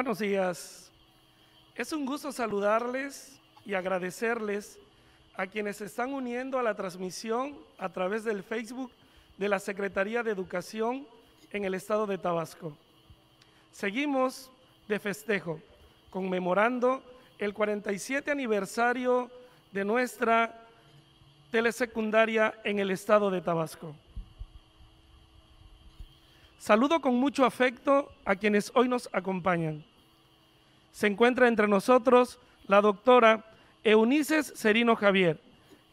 Buenos días. Es un gusto saludarles y agradecerles a quienes se están uniendo a la transmisión a través del Facebook de la Secretaría de Educación en el estado de Tabasco. Seguimos de festejo, conmemorando el 47 aniversario de nuestra telesecundaria en el estado de Tabasco. Saludo con mucho afecto a quienes hoy nos acompañan. Se encuentra entre nosotros la doctora Eunices Serino Javier,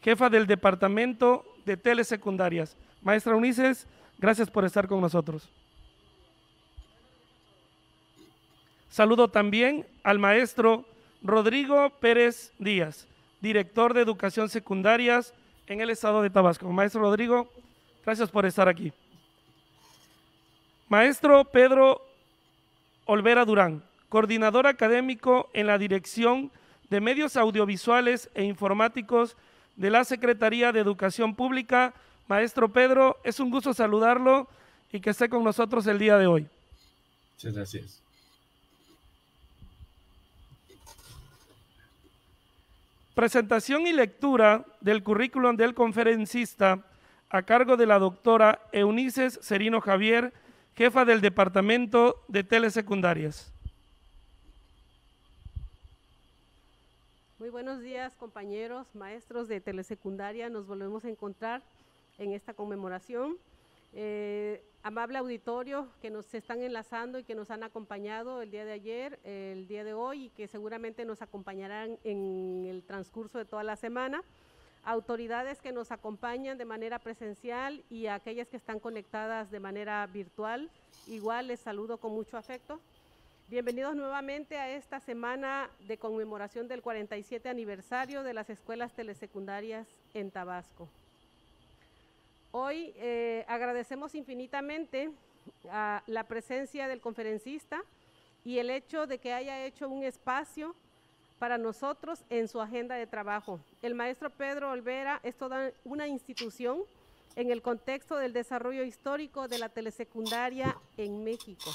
jefa del Departamento de Telesecundarias. Maestra Eunices, gracias por estar con nosotros. Saludo también al maestro Rodrigo Pérez Díaz, director de Educación Secundarias en el estado de Tabasco. Maestro Rodrigo, gracias por estar aquí. Maestro Pedro Olvera Durán, coordinador académico en la Dirección de Medios Audiovisuales e Informáticos de la Secretaría de Educación Pública. Maestro Pedro, es un gusto saludarlo y que esté con nosotros el día de hoy. Muchas gracias. Presentación y lectura del currículum del conferencista a cargo de la doctora Eunices Serino Javier, jefa del Departamento de Telesecundarias. Muy buenos días compañeros, maestros de telesecundaria, nos volvemos a encontrar en esta conmemoración. Eh, amable auditorio que nos están enlazando y que nos han acompañado el día de ayer, el día de hoy y que seguramente nos acompañarán en el transcurso de toda la semana. Autoridades que nos acompañan de manera presencial y aquellas que están conectadas de manera virtual, igual les saludo con mucho afecto. Bienvenidos nuevamente a esta semana de conmemoración del 47 aniversario de las escuelas telesecundarias en Tabasco. Hoy eh, agradecemos infinitamente la presencia del conferencista y el hecho de que haya hecho un espacio para nosotros en su agenda de trabajo. El maestro Pedro Olvera es toda una institución en el contexto del desarrollo histórico de la telesecundaria en México.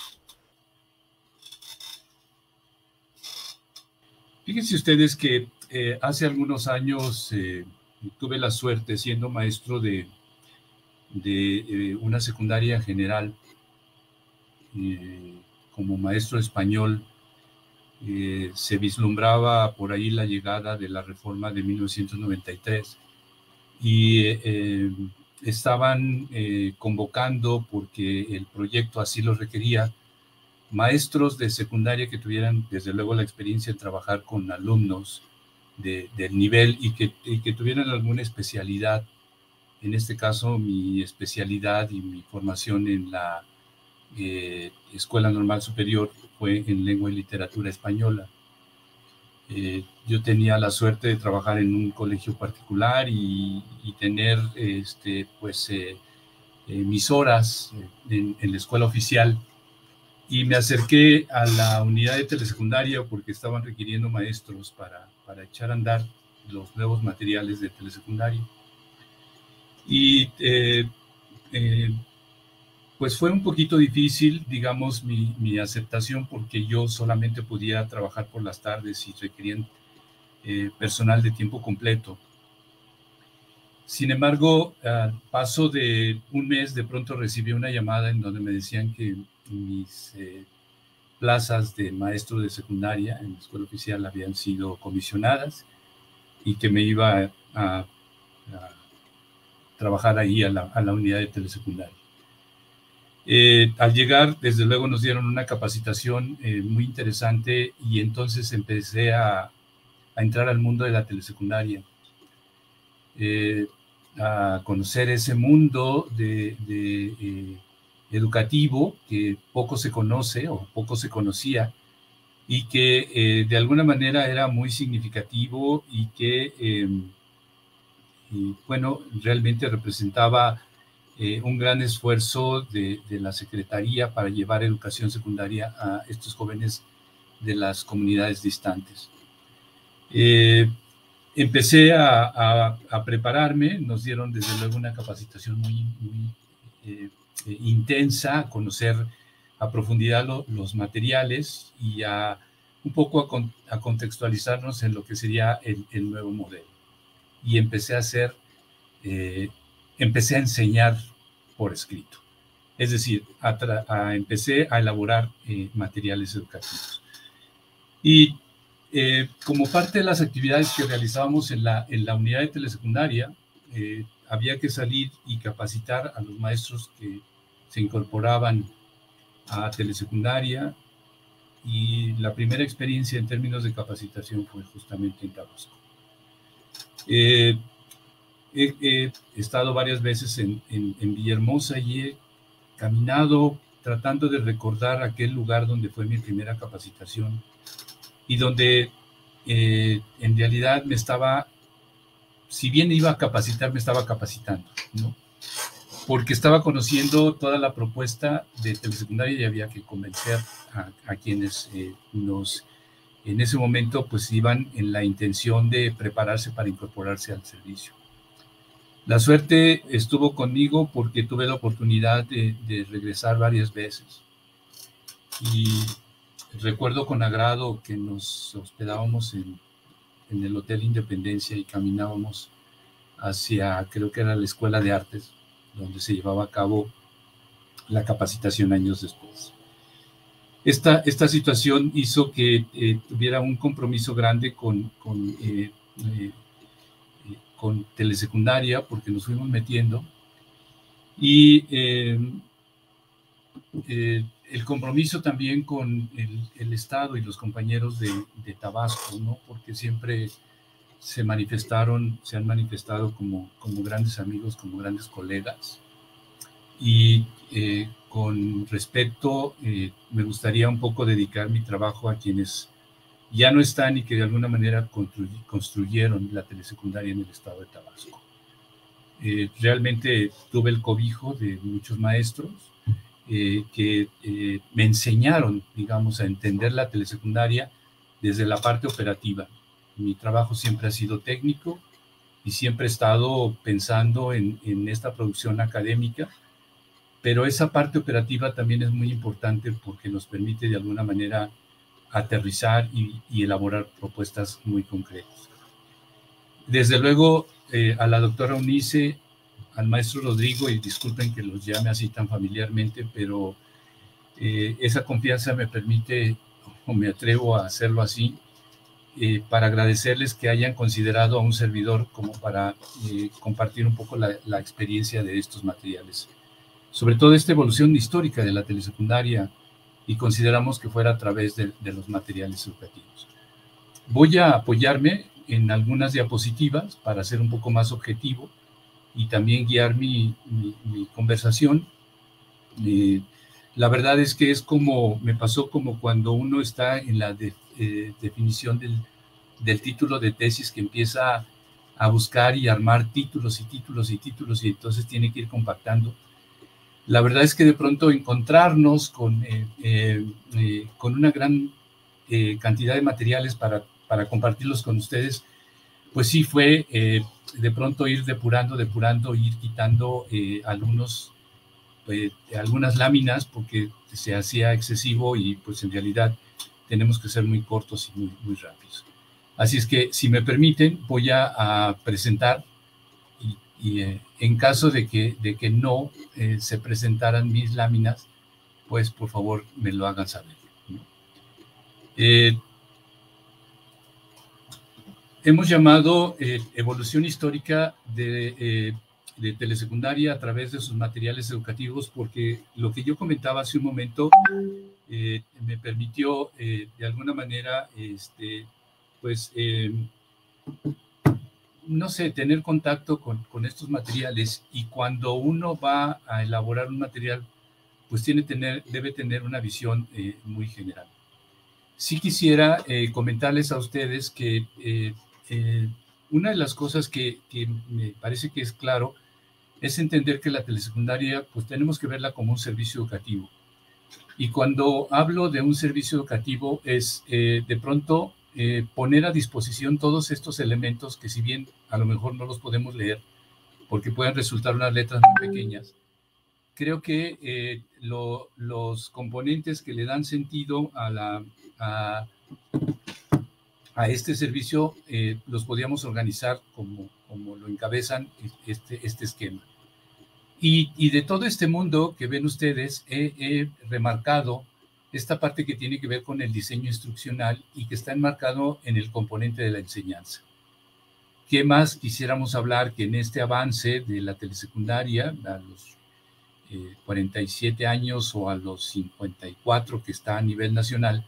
Fíjense ustedes que eh, hace algunos años eh, tuve la suerte, siendo maestro de eh, una secundaria general como maestro español, se vislumbraba por ahí la llegada de la reforma de 1993 y estaban convocando, porque el proyecto así lo requería, maestros de secundaria que tuvieran desde luego la experiencia de trabajar con alumnos de, del nivel y que, y tuvieran alguna especialidad en este caso, mi especialidad y mi formación en la eh, Escuela Normal Superior fue en lengua y literatura española. Eh, yo tenía la suerte de trabajar en un colegio particular y, tener este, pues, eh, mis horas en, la escuela oficial. Y me acerqué a la unidad de telesecundaria porque estaban requiriendo maestros para, para echar a andar los nuevos materiales de telesecundaria. Y eh, eh, pues fue un poquito difícil, digamos, mi, mi, aceptación porque yo solamente podía trabajar por las tardes y requerían eh, personal de tiempo completo. Sin embargo, al paso de un mes, de pronto recibí una llamada en donde me decían que mis plazas de maestro de secundaria en la escuela oficial habían sido comisionadas y que me iba a, trabajar ahí a la, a la unidad de telesecundaria. Eh, al llegar, desde luego nos dieron una capacitación eh, muy interesante y entonces empecé a, a, entrar al mundo de la telesecundaria, eh, a conocer ese mundo de educativo que poco se conoce o poco se conocía y que de alguna manera era muy significativo y que y bueno, realmente representaba eh, un gran esfuerzo de, la Secretaría para llevar educación secundaria a estos jóvenes de las comunidades distantes. Eh, empecé a, prepararme, nos dieron desde luego una capacitación muy, muy eh, intensa, a conocer a profundidad los materiales y a un poco a, contextualizarnos en lo que sería el, nuevo modelo. Y empecé a hacer, eh, empecé a enseñar por escrito. Es decir, a empecé a elaborar eh, materiales educativos. Y como parte de las actividades que realizábamos en la, en la unidad de telesecundaria, había que salir y capacitar a los maestros que se incorporaban a telesecundaria y la primera experiencia en términos de capacitación fue justamente en Tabasco. Eh, he, estado varias veces en, en, Villahermosa y he caminado tratando de recordar aquel lugar donde fue mi primera capacitación y donde eh, en realidad me estaba, si bien iba a capacitar, me estaba capacitando, ¿no? porque estaba conociendo toda la propuesta de telesecundaria y había que convencer a, quienes eh, nos en ese momento pues iban en la intención de prepararse para incorporarse al servicio. La suerte estuvo conmigo porque tuve la oportunidad de, regresar varias veces. Y recuerdo con agrado que nos hospedábamos en, en el Hotel Independencia y caminábamos hacia, creo que era la Escuela de Artes, donde se llevaba a cabo la capacitación años después. Esta, esta situación hizo que eh, tuviera un compromiso grande con, con, eh, eh, con, telesecundaria, porque nos fuimos metiendo, y el compromiso también con el, Estado y los compañeros de, Tabasco, ¿no? porque siempre se manifestaron, se han manifestado como, como grandes amigos, como grandes colegas. Y eh, con respecto, eh, me gustaría un poco dedicar mi trabajo a quienes ya no están y que de alguna manera construyeron la telesecundaria en el estado de Tabasco. Eh, realmente tuve el cobijo de muchos maestros que me enseñaron, digamos, a entender la telesecundaria desde la parte operativa, mi trabajo siempre ha sido técnico y siempre he estado pensando en, esta producción académica, pero esa parte operativa también es muy importante porque nos permite de alguna manera aterrizar y, elaborar propuestas muy concretas. Desde luego, eh, a la doctora Unice, al maestro Rodrigo, y disculpen que los llame así tan familiarmente, pero eh, esa confianza me permite, o me atrevo a hacerlo así, eh, para agradecerles que hayan considerado a un servidor como para eh, compartir un poco la, experiencia de estos materiales. Sobre todo esta evolución histórica de la telesecundaria y consideramos que fuera a través de, los materiales educativos. Voy a apoyarme en algunas diapositivas para ser un poco más objetivo y también guiar mi, conversación. Eh, la verdad es que es como, me pasó como cuando uno está en la eh, definición del, título de tesis que empieza a buscar y armar títulos y títulos y títulos y entonces tiene que ir compactando. La verdad es que de pronto encontrarnos con, eh, con una gran cantidad de materiales para, para compartirlos con ustedes, pues sí fue de pronto ir depurando, depurando, ir quitando algunos, algunas láminas porque se hacía excesivo y pues en realidad tenemos que ser muy cortos y muy, rápidos. Así es que, si me permiten, voy a, presentar y, eh, en caso de que, de que no eh, se presentaran mis láminas, pues por favor me lo hagan saber. Eh, hemos llamado evolución histórica de, de telesecundaria a través de sus materiales educativos porque lo que yo comentaba hace un momento eh, me permitió eh, de alguna manera, este, pues, eh, no sé, tener contacto con, con, estos materiales y cuando uno va a elaborar un material, pues tiene tener, debe tener una visión muy general. Sí quisiera comentarles a ustedes que una de las cosas que, que, me parece que es claro es entender que la telesecundaria, pues tenemos que verla como un servicio educativo. Y cuando hablo de un servicio educativo es eh, de pronto eh, poner a disposición todos estos elementos que si bien a lo mejor no los podemos leer porque pueden resultar unas letras muy pequeñas, creo que los componentes que le dan sentido a, la, a, este servicio los podíamos organizar como, como lo encabezan este, este esquema. Y, de todo este mundo que ven ustedes, he, remarcado esta parte que tiene que ver con el diseño instruccional y que está enmarcado en el componente de la enseñanza. ¿Qué más quisiéramos hablar que en este avance de la telesecundaria, a los 47 eh, años o a los 54 que está a nivel nacional,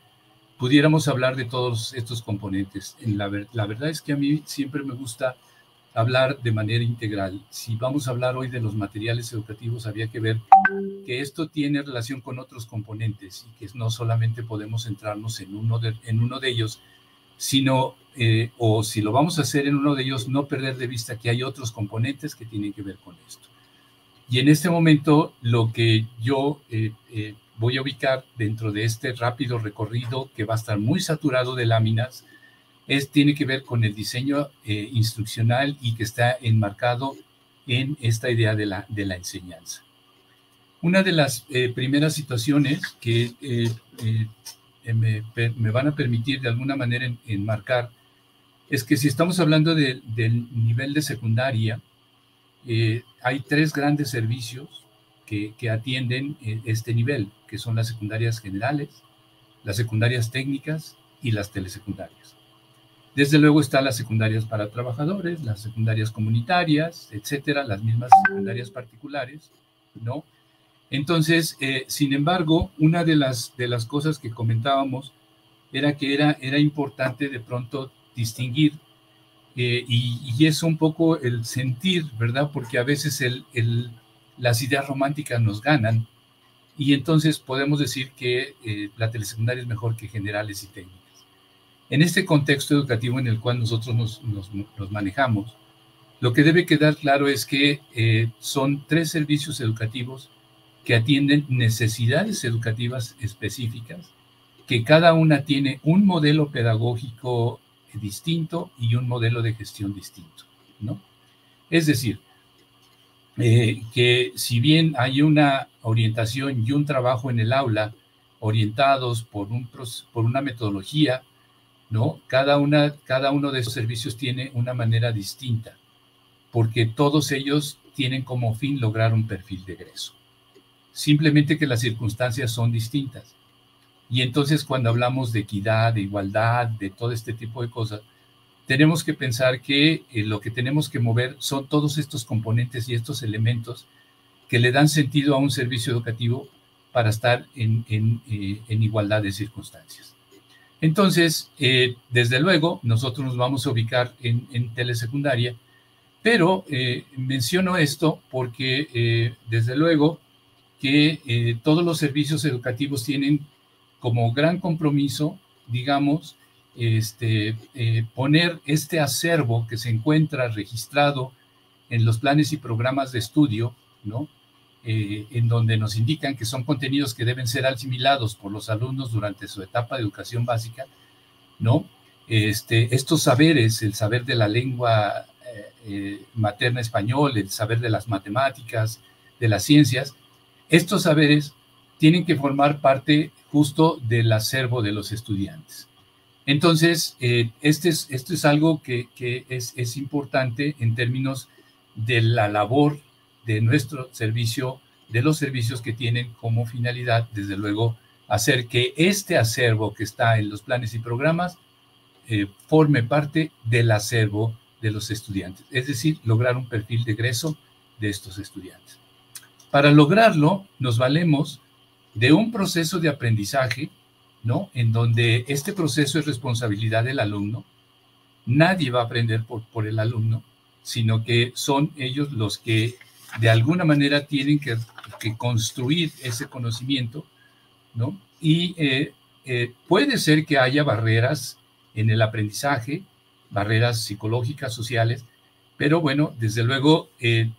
pudiéramos hablar de todos estos componentes? En la, verdad es que a mí siempre me gusta hablar de manera integral. Si vamos a hablar hoy de los materiales educativos, había que ver que esto tiene relación con otros componentes y que no solamente podemos centrarnos en uno de, en uno de ellos, sino, eh, o si lo vamos a hacer en uno de ellos, no perder de vista que hay otros componentes que tienen que ver con esto. Y en este momento, lo que yo eh, eh, voy a ubicar dentro de este rápido recorrido que va a estar muy saturado de láminas, es, tiene que ver con el diseño eh, instruccional y que está enmarcado en esta idea de la, de la enseñanza. Una de las eh, primeras situaciones que eh, me, me, van a permitir de alguna manera enmarcar es que si estamos hablando del nivel de secundaria, hay tres grandes servicios que, que atienden este nivel, que son las secundarias generales, las secundarias técnicas y las telesecundarias. Desde luego están las secundarias para trabajadores, las secundarias comunitarias, etcétera, las mismas secundarias particulares, ¿no? Entonces, eh, sin embargo, una de las, de las cosas que comentábamos era que era, era importante de pronto distinguir, eh, y, es un poco el sentir, ¿verdad? Porque a veces el, el, las ideas románticas nos ganan, y entonces podemos decir que eh, la telesecundaria es mejor que generales y técnicas. En este contexto educativo en el cual nosotros nos, manejamos, lo que debe quedar claro es que eh, son tres servicios educativos que atienden necesidades educativas específicas, que cada una tiene un modelo pedagógico distinto y un modelo de gestión distinto, ¿no? Es decir, eh, que si bien hay una orientación y un trabajo en el aula orientados por, un, por una metodología ¿no? Cada, una, cada uno de esos servicios tiene una manera distinta, porque todos ellos tienen como fin lograr un perfil de egreso. Simplemente que las circunstancias son distintas. Y entonces cuando hablamos de equidad, de igualdad, de todo este tipo de cosas, tenemos que pensar que eh, lo que tenemos que mover son todos estos componentes y estos elementos que le dan sentido a un servicio educativo para estar en, en eh, igualdad de circunstancias. Entonces, eh, desde luego, nosotros nos vamos a ubicar en, telesecundaria, pero eh, menciono esto porque, desde luego, que todos los servicios educativos tienen como gran compromiso, digamos, este, poner este acervo que se encuentra registrado en los planes y programas de estudio, ¿no? Eh, en donde nos indican que son contenidos que deben ser asimilados por los alumnos durante su etapa de educación básica, ¿no? Este, estos saberes, el saber de la lengua eh, eh, materna español, el saber de las matemáticas, de las ciencias, estos saberes tienen que formar parte justo del acervo de los estudiantes. Entonces, este es, esto es algo que, que es, es importante en términos de la labor de nuestro servicio, de los servicios que tienen como finalidad, desde luego, hacer que este acervo que está en los planes y programas eh, forme parte del acervo de los estudiantes, es decir, lograr un perfil de egreso de estos estudiantes. Para lograrlo, nos valemos de un proceso de aprendizaje, ¿no? En donde este proceso es responsabilidad del alumno. Nadie va a aprender por, por el alumno, sino que son ellos los que de alguna manera tienen que, construir ese conocimiento, ¿no? Y eh, eh, puede ser que haya barreras en el aprendizaje, barreras psicológicas, sociales, pero bueno, desde luego eh,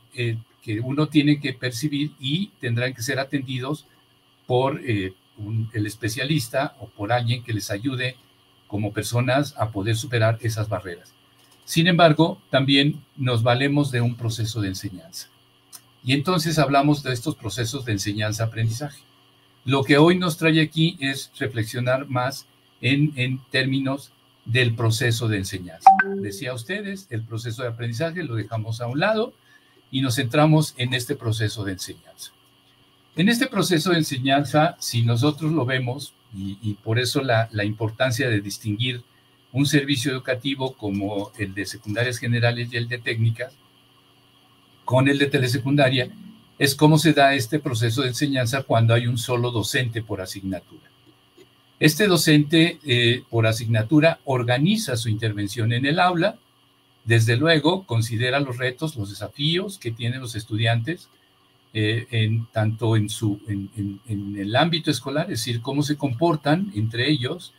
que uno tiene que percibir y tendrán que ser atendidos por el especialista o por alguien que les ayude como personas a poder superar esas barreras. Sin embargo, también nos valemos de un proceso de enseñanza. Y entonces hablamos de estos procesos de enseñanza-aprendizaje. Lo que hoy nos trae aquí es reflexionar más en, términos del proceso de enseñanza. Decía ustedes, el proceso de aprendizaje lo dejamos a un lado y nos centramos en este proceso de enseñanza. En este proceso de enseñanza, si nosotros lo vemos, y, por eso la, importancia de distinguir un servicio educativo como el de secundarias generales y el de técnicas, con el de telesecundaria, es cómo se da este proceso de enseñanza cuando hay un solo docente por asignatura. Este docente eh, por asignatura organiza su intervención en el aula, desde luego considera los retos, los desafíos que tienen los estudiantes, eh, tanto en, su, en, el ámbito escolar, es decir, cómo se comportan entre ellos,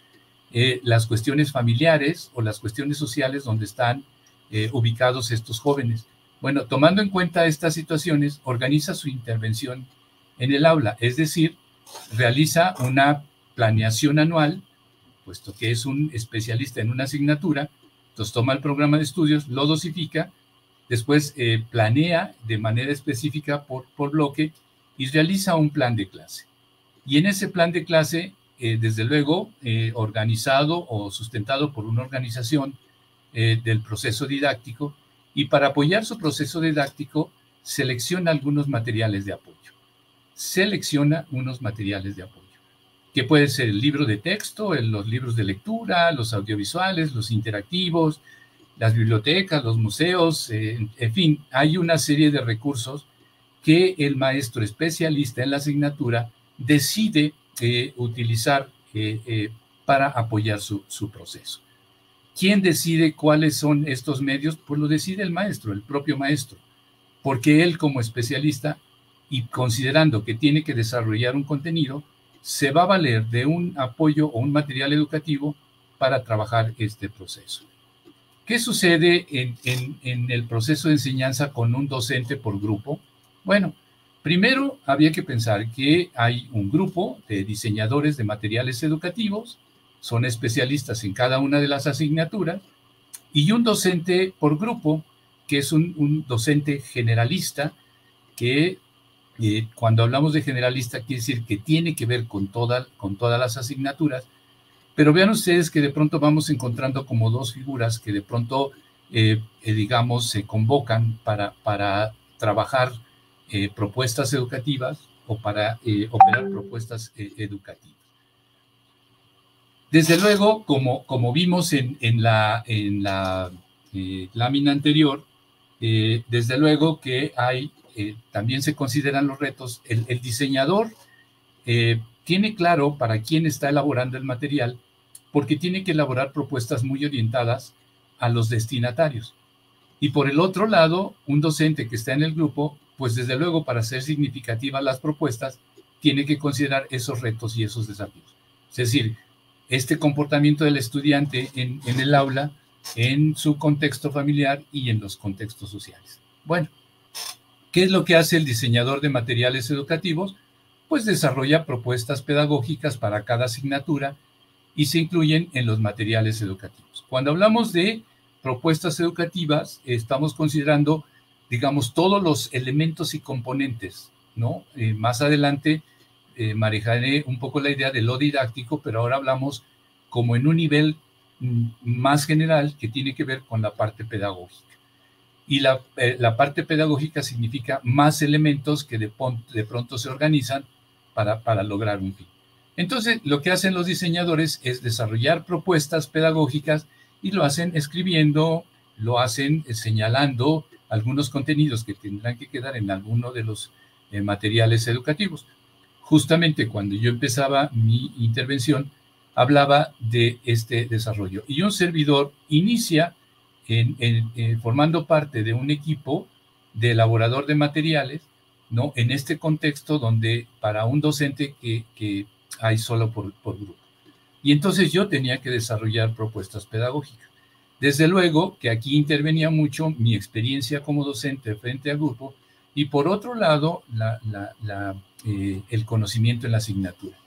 eh, las cuestiones familiares o las cuestiones sociales donde están ubicados estos jóvenes. Bueno, tomando en cuenta estas situaciones, organiza su intervención en el aula, es decir, realiza una planeación anual, puesto que es un especialista en una asignatura, entonces toma el programa de estudios, lo dosifica, después eh, planea de manera específica por, por bloque y realiza un plan de clase. Y en ese plan de clase, eh, desde luego, eh, organizado o sustentado por una organización del proceso didáctico, y para apoyar su proceso didáctico, selecciona algunos materiales de apoyo. Selecciona unos materiales de apoyo que puede ser el libro de texto, los libros de lectura, los audiovisuales, los interactivos, las bibliotecas, los museos, eh, en fin, hay una serie de recursos que el maestro especialista en la asignatura decide eh, utilizar eh, para apoyar su, su, proceso. ¿Quién decide cuáles son estos medios? Pues lo decide el maestro, el propio maestro, porque él como especialista y considerando que tiene que desarrollar un contenido, se va a valer de un apoyo o un material educativo para trabajar este proceso. ¿Qué sucede en, el proceso de enseñanza con un docente por grupo? Bueno, primero había que pensar que hay un grupo de diseñadores de materiales educativos, son especialistas en cada una de las asignaturas, y un docente por grupo, que es un, docente generalista que cuando hablamos de generalista, quiere decir que tiene que ver con, toda, con todas las asignaturas, pero vean ustedes que de pronto vamos encontrando como dos figuras que de pronto, eh, eh, digamos, se convocan para, para trabajar eh, propuestas educativas o para operar propuestas educativas. Desde luego, como, como vimos en, en la, en la lámina anterior, desde luego que hay eh, también se consideran los retos. El, diseñador eh, tiene claro para quién está elaborando el material, porque tiene que elaborar propuestas muy orientadas a los destinatarios. Y por el otro lado, un docente que está en el grupo, pues desde luego para ser significativas las propuestas, tiene que considerar esos retos y esos desafíos. Es decir, este comportamiento del estudiante en, el aula, en su contexto familiar y en los contextos sociales. Bueno, ¿Qué es lo que hace el diseñador de materiales educativos? Pues desarrolla propuestas pedagógicas para cada asignatura y se incluyen en los materiales educativos. Cuando hablamos de propuestas educativas, estamos considerando, digamos, todos los elementos y componentes, ¿no? Eh, más adelante eh, manejaré un poco la idea de lo didáctico, pero ahora hablamos como en un nivel mm, más general que tiene que ver con la parte pedagógica y eh, la, parte pedagógica significa más elementos que de, pronto se organizan para, lograr un fin. Entonces, lo que hacen los diseñadores es desarrollar propuestas pedagógicas y lo hacen escribiendo, lo hacen señalando algunos contenidos que tendrán que quedar en alguno de los eh, materiales educativos. Justamente cuando yo empezaba mi intervención, hablaba de este desarrollo. Y un servidor inicia en, formando parte de un equipo de elaborador de materiales, ¿no? En este contexto donde para un docente que, hay solo por, por grupo. Y entonces yo tenía que desarrollar propuestas pedagógicas. Desde luego que aquí intervenía mucho mi experiencia como docente frente al grupo y por otro lado la, eh, el conocimiento en la asignatura.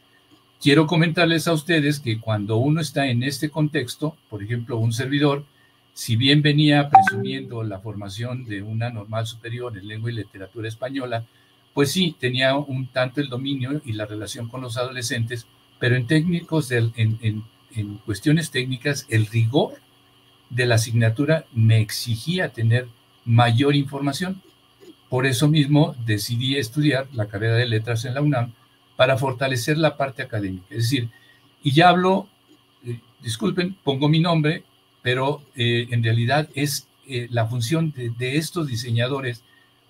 Quiero comentarles a ustedes que cuando uno está en este contexto, por ejemplo, un servidor si bien venía presumiendo la formación de una normal superior en lengua y literatura española, pues sí, tenía un tanto el dominio y la relación con los adolescentes, pero en técnicos, en, en cuestiones técnicas, el rigor de la asignatura me exigía tener mayor información. Por eso mismo decidí estudiar la carrera de letras en la UNAM para fortalecer la parte académica. Es decir, y ya hablo, eh, disculpen, pongo mi nombre, pero eh, en realidad es eh, la función de, estos diseñadores,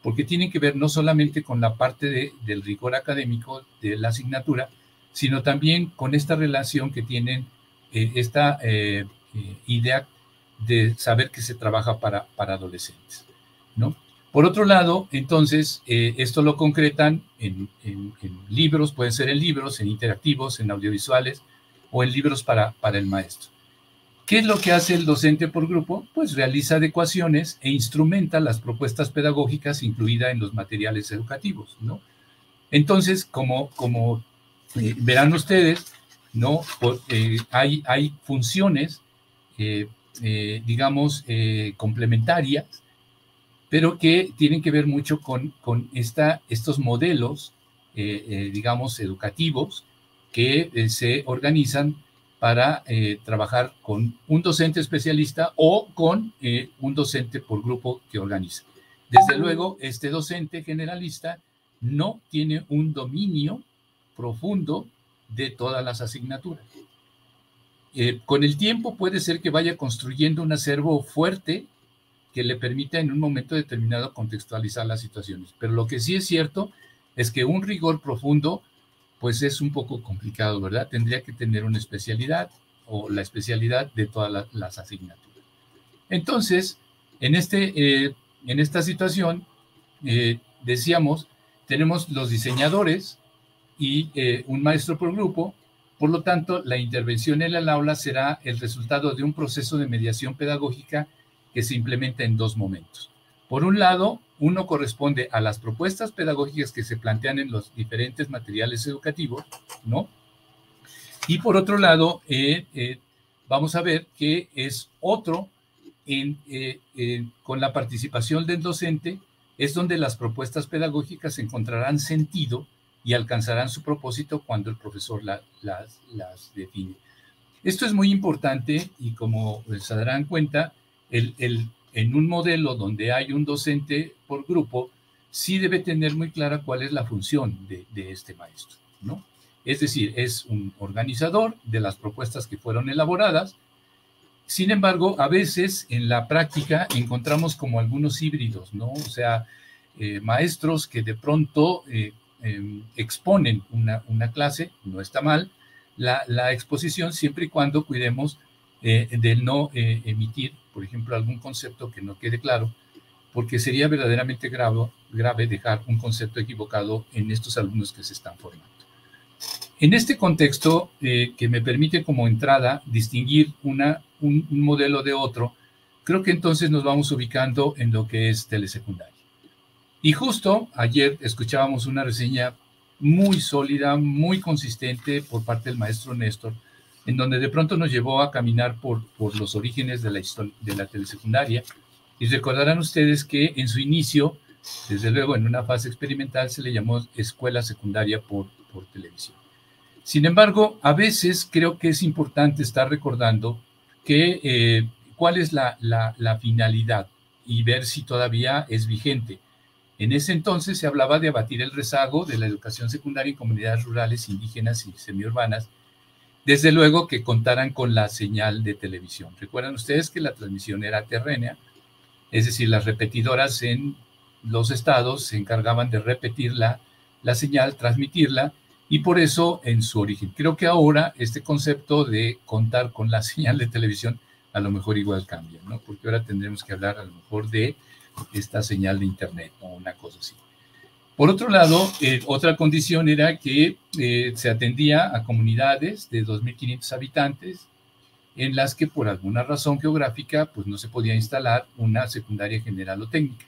porque tienen que ver no solamente con la parte del rigor académico de la asignatura, sino también con esta relación que tienen, esta idea de saber que se trabaja para, para adolescentes, ¿no? Por otro lado, entonces, eh, esto lo concretan en, libros, pueden ser en libros, en interactivos, en audiovisuales o en libros para, para el maestro. ¿Qué es lo que hace el docente por grupo? Pues realiza adecuaciones e instrumenta las propuestas pedagógicas incluidas en los materiales educativos, ¿no? Entonces, como, como eh, verán ustedes, ¿no? Eh, hay, hay funciones, digamos, complementarias pero que tienen que ver mucho con, con esta, estos modelos, eh, eh, digamos, educativos que eh, se organizan para trabajar con un docente especialista o con un docente por grupo que organiza. Desde luego, este docente generalista no tiene un dominio profundo de todas las asignaturas. con el tiempo puede ser que vaya construyendo un acervo fuerte que le permita en un momento determinado contextualizar las situaciones. Pero lo que sí es cierto es que un rigor profundo, pues es un poco complicado, ¿verdad? Tendría que tener una especialidad o la especialidad de todas las asignaturas. Entonces, en, este, eh, en esta situación, eh, decíamos, tenemos los diseñadores y eh, un maestro por grupo, por lo tanto, la intervención en el aula será el resultado de un proceso de mediación pedagógica que se implementa en dos momentos. Por un lado, uno corresponde a las propuestas pedagógicas que se plantean en los diferentes materiales educativos, ¿no? Y por otro lado, eh, eh, vamos a ver que es otro eh, con la participación del docente, es donde las propuestas pedagógicas encontrarán sentido y alcanzarán su propósito cuando el profesor las, las define. Esto es muy importante y como se darán cuenta, el, en un modelo donde hay un docente por grupo, sí debe tener muy clara cuál es la función de, este maestro, ¿no? Es decir, es un organizador de las propuestas que fueron elaboradas. Sin embargo, a veces en la práctica encontramos como algunos híbridos, ¿no? O sea, eh, maestros que de pronto eh, em, exponen una, una, clase, no está mal, la, la, exposición siempre y cuando cuidemos eh, de no emitir por ejemplo, algún concepto que no quede claro, porque sería verdaderamente grave, grave dejar un concepto equivocado en estos alumnos que se están formando. En este contexto, eh, que me permite como entrada distinguir una, un, modelo de otro, creo que entonces nos vamos ubicando en lo que es telesecundaria. Y justo ayer escuchábamos una reseña muy sólida, muy consistente por parte del maestro Néstor, en donde de pronto nos llevó a caminar por, los orígenes de la, de la telesecundaria. Y recordarán ustedes que en su inicio, desde luego en una fase experimental, se le llamó escuela secundaria por, televisión. Sin embargo, a veces creo que es importante estar recordando que, eh, cuál es la, la finalidad y ver si todavía es vigente. En ese entonces se hablaba de abatir el rezago de la educación secundaria en comunidades rurales, indígenas y semiurbanas, desde luego que contaran con la señal de televisión. Recuerdan ustedes que la transmisión era terrena, es decir, las repetidoras en los estados se encargaban de repetir la, la señal, transmitirla, y por eso en su origen. Creo que ahora este concepto de contar con la señal de televisión a lo mejor igual cambia, ¿no? Porque ahora tendremos que hablar a lo mejor de esta señal de internet o una cosa así. Por otro lado, eh, otra condición era que eh, se atendía a comunidades de 2.500 habitantes en las que por alguna razón geográfica pues no se podía instalar una secundaria general o técnica.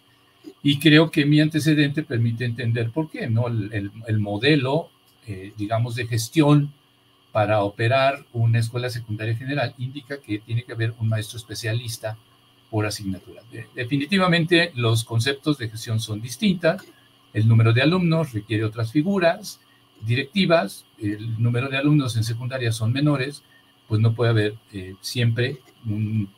Y creo que mi antecedente permite entender por qué, ¿no? El, modelo, eh, digamos, de gestión para operar una escuela secundaria general indica que tiene que haber un maestro especialista por asignatura. definitivamente los conceptos de gestión son distintas, el número de alumnos requiere otras figuras directivas, el número de alumnos en secundaria son menores, pues no puede haber eh, siempre un,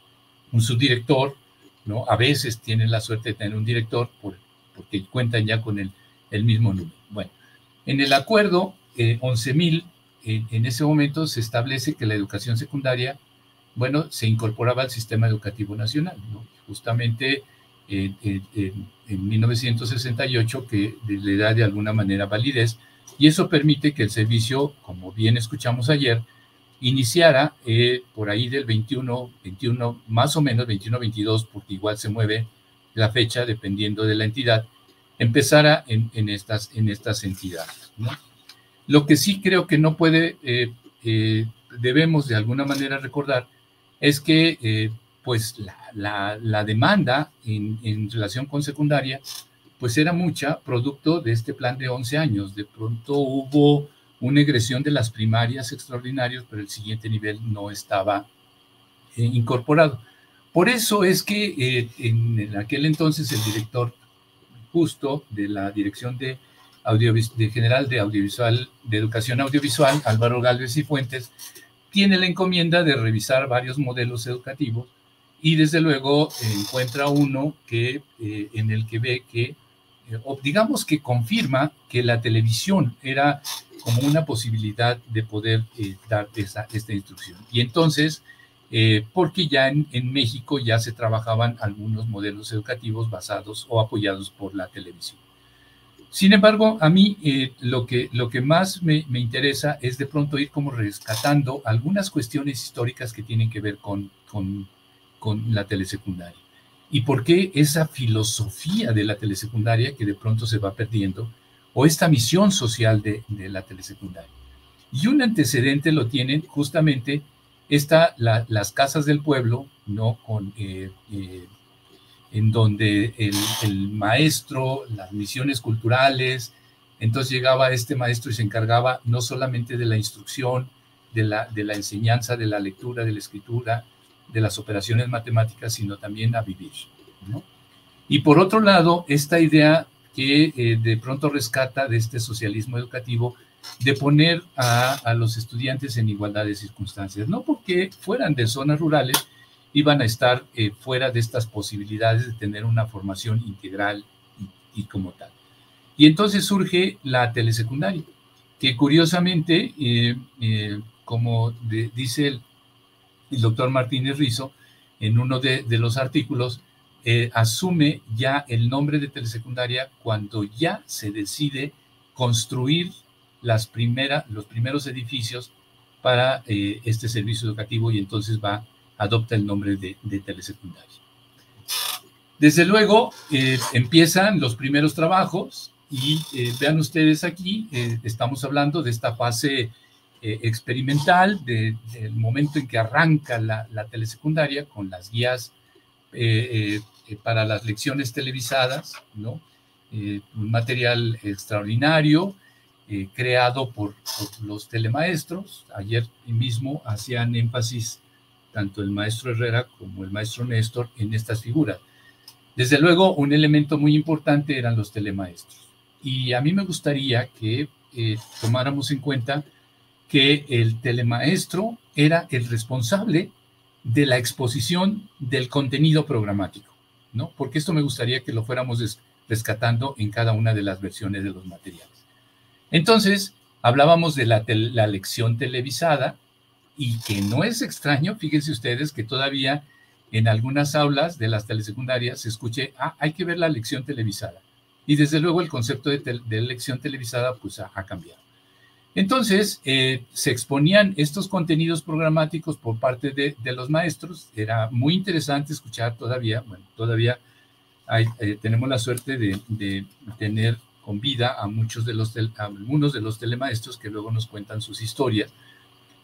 subdirector, ¿no? A veces tienen la suerte de tener un director porque cuentan ya con el, el mismo número. Bueno, en el acuerdo eh, 11.000, en ese momento se establece que la educación secundaria, bueno, se incorporaba al sistema educativo nacional, ¿no? Justamente en 1968 que le da de alguna manera validez y eso permite que el servicio, como bien escuchamos ayer, iniciara eh, por ahí del 21, 21, más o menos 21, 22, porque igual se mueve la fecha dependiendo de la entidad, empezara en, estas, en estas entidades. ¿no? Lo que sí creo que no puede, eh, eh, debemos de alguna manera recordar, es que pues la, la, demanda en, relación con secundaria, pues era mucha, producto de este plan de 11 años. De pronto hubo una egresión de las primarias extraordinarias, pero el siguiente nivel no estaba incorporado. Por eso es que en aquel entonces el director justo de la Dirección de de General de Audiovisual, de Educación Audiovisual, Álvaro Galvez y Fuentes, tiene la encomienda de revisar varios modelos educativos y desde luego encuentra uno que, eh, en el que ve que, eh, digamos que confirma que la televisión era como una posibilidad de poder eh, dar esta instrucción. Y entonces, porque ya en, México ya se trabajaban algunos modelos educativos basados o apoyados por la televisión. Sin embargo, a mí eh, lo, que, lo que más me, interesa es de pronto ir como rescatando algunas cuestiones históricas que tienen que ver con, la telesecundaria. Y por qué esa filosofía de la telesecundaria que de pronto se va perdiendo, o esta misión social de, la telesecundaria. Y un antecedente lo tienen justamente esta, las casas del pueblo, ¿no? Con eh, eh, en donde el, maestro, las misiones culturales, entonces llegaba este maestro y se encargaba no solamente de la instrucción, de la, de la enseñanza, de la lectura, de la escritura, de las operaciones matemáticas, sino también a vivir. Y por otro lado, esta idea que eh, de pronto rescata de este socialismo educativo de poner a, los estudiantes en igualdad de circunstancias, no porque fueran de zonas rurales, iban a estar eh, fuera de estas posibilidades de tener una formación integral y, como tal. Y entonces surge la telesecundaria, que curiosamente, eh, como dice el, doctor Martínez Rizo, en uno de, los artículos, asume ya el nombre de telesecundaria cuando ya se decide construir las los primeros edificios para este servicio educativo y entonces va adopta el nombre de, telesecundaria. Desde luego, eh, empiezan los primeros trabajos y eh, vean ustedes aquí, eh, estamos hablando de esta fase experimental, del momento en que arranca la, telesecundaria con las guías para las lecciones televisadas, ¿no? un material extraordinario creado por, por, los telemaestros. Ayer mismo hacían énfasis tanto el maestro Herrera como el maestro Néstor en estas figuras. Desde luego, un elemento muy importante eran los telemaestros. Y a mí me gustaría que eh, tomáramos en cuenta que el telemaestro era el responsable de la exposición del contenido programático, ¿no? Porque esto me gustaría que lo fuéramos rescatando en cada una de las versiones de los materiales. Entonces, hablábamos de la, lección televisada, y que no es extraño, fíjense ustedes que todavía en algunas aulas de las telesecundarias se escuche, ah, hay que ver la lección televisada. Y desde luego el concepto de, lección televisada pues ha, cambiado. Entonces, eh, se exponían estos contenidos programáticos por parte de, los maestros. Era muy interesante escuchar todavía, bueno, todavía eh, tenemos la suerte de, tener con vida a muchos de los, a algunos de los telemaestros que luego nos cuentan sus historias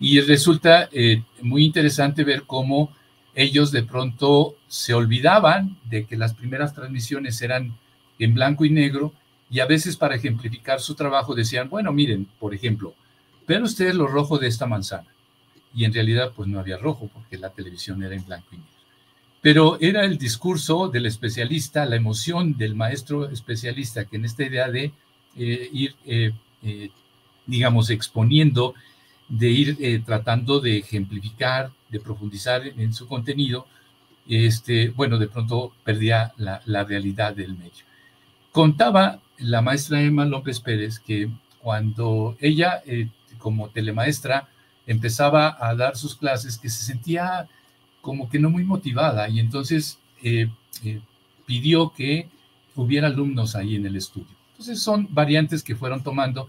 y resulta eh, muy interesante ver cómo ellos de pronto se olvidaban de que las primeras transmisiones eran en blanco y negro y a veces para ejemplificar su trabajo decían, bueno, miren, por ejemplo, ven ustedes lo rojo de esta manzana. Y en realidad pues no había rojo porque la televisión era en blanco y negro. pero era el discurso del especialista, la emoción del maestro especialista, que en esta idea de eh, ir, eh, eh, digamos, exponiendo, de ir tratando de ejemplificar, de profundizar en su contenido, este, bueno, de pronto perdía la, la realidad del medio. Contaba la maestra Emma López Pérez que cuando ella, como telemaestra, empezaba a dar sus clases, que se sentía como que no muy motivada y entonces eh, eh, pidió que hubiera alumnos ahí en el estudio. Entonces son variantes que fueron tomando.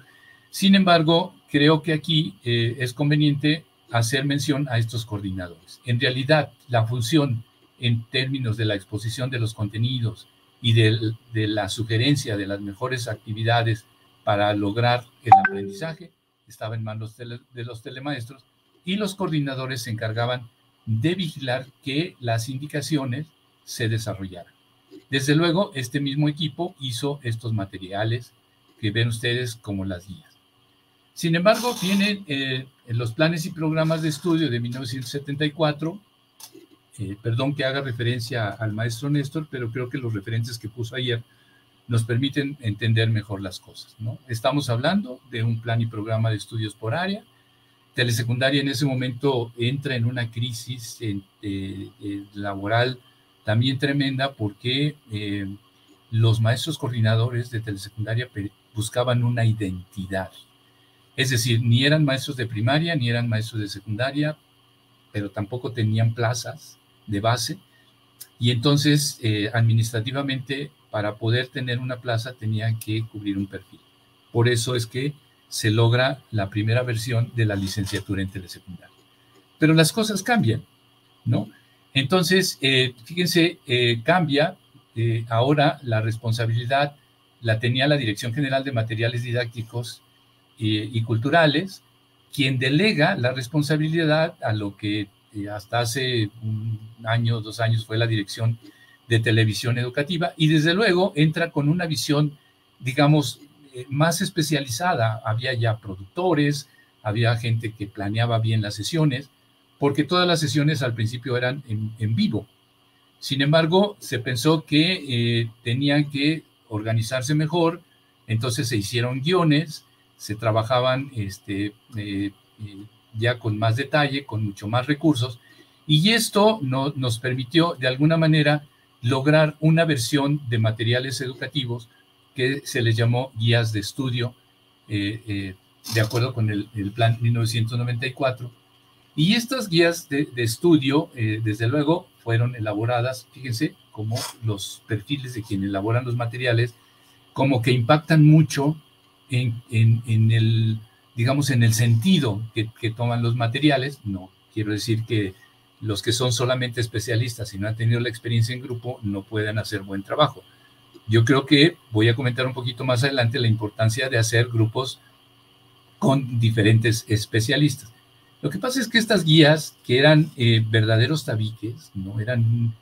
Sin embargo, creo que aquí eh, es conveniente hacer mención a estos coordinadores. En realidad, la función en términos de la exposición de los contenidos y de, la sugerencia de las mejores actividades para lograr el aprendizaje estaba en manos de los telemaestros y los coordinadores se encargaban de vigilar que las indicaciones se desarrollaran. Desde luego, este mismo equipo hizo estos materiales que ven ustedes como las guías. Sin embargo, vienen eh, los planes y programas de estudio de 1974, eh, perdón que haga referencia al maestro Néstor, pero creo que los referentes que puso ayer nos permiten entender mejor las cosas. ¿no? Estamos hablando de un plan y programa de estudios por área, telesecundaria en ese momento entra en una crisis eh, eh, laboral también tremenda porque los maestros coordinadores de telesecundaria buscaban una identidad. Es decir, ni eran maestros de primaria, ni eran maestros de secundaria, pero tampoco tenían plazas de base. Y entonces, administrativamente, para poder tener una plaza, tenían que cubrir un perfil. Por eso es que se logra la primera versión de la licenciatura en telesecundaria. Pero las cosas cambian, ¿no? Entonces, eh, fíjense, eh, cambia, eh, ahora la responsabilidad la tenía la Dirección General de Materiales Didácticos y Culturales, quien delega la responsabilidad a lo que hasta hace un año, dos años fue la Dirección de Televisión Educativa, y desde luego entra con una visión, digamos, eh, más especializada. Había ya productores, había gente que planeaba bien las sesiones, porque todas las sesiones al principio eran en, vivo. Sin embargo, se pensó que eh, tenían que organizarse mejor, entonces se hicieron guiones, se trabajaban este, eh, ya con más detalle, con mucho más recursos, y esto no, nos permitió de alguna manera lograr una versión de materiales educativos que se les llamó guías de estudio, eh, eh, de acuerdo con el, plan 1994. Y estas guías de, estudio, eh, desde luego, fueron elaboradas, fíjense, como los perfiles de quienes elaboran los materiales, como que impactan mucho en, en, el, digamos, en el sentido que, toman los materiales. No quiero decir que los que son solamente especialistas y no han tenido la experiencia en grupo no puedan hacer buen trabajo. Yo creo que voy a comentar un poquito más adelante la importancia de hacer grupos con diferentes especialistas. Lo que pasa es que estas guías, que eran eh, verdaderos tabiques, no eran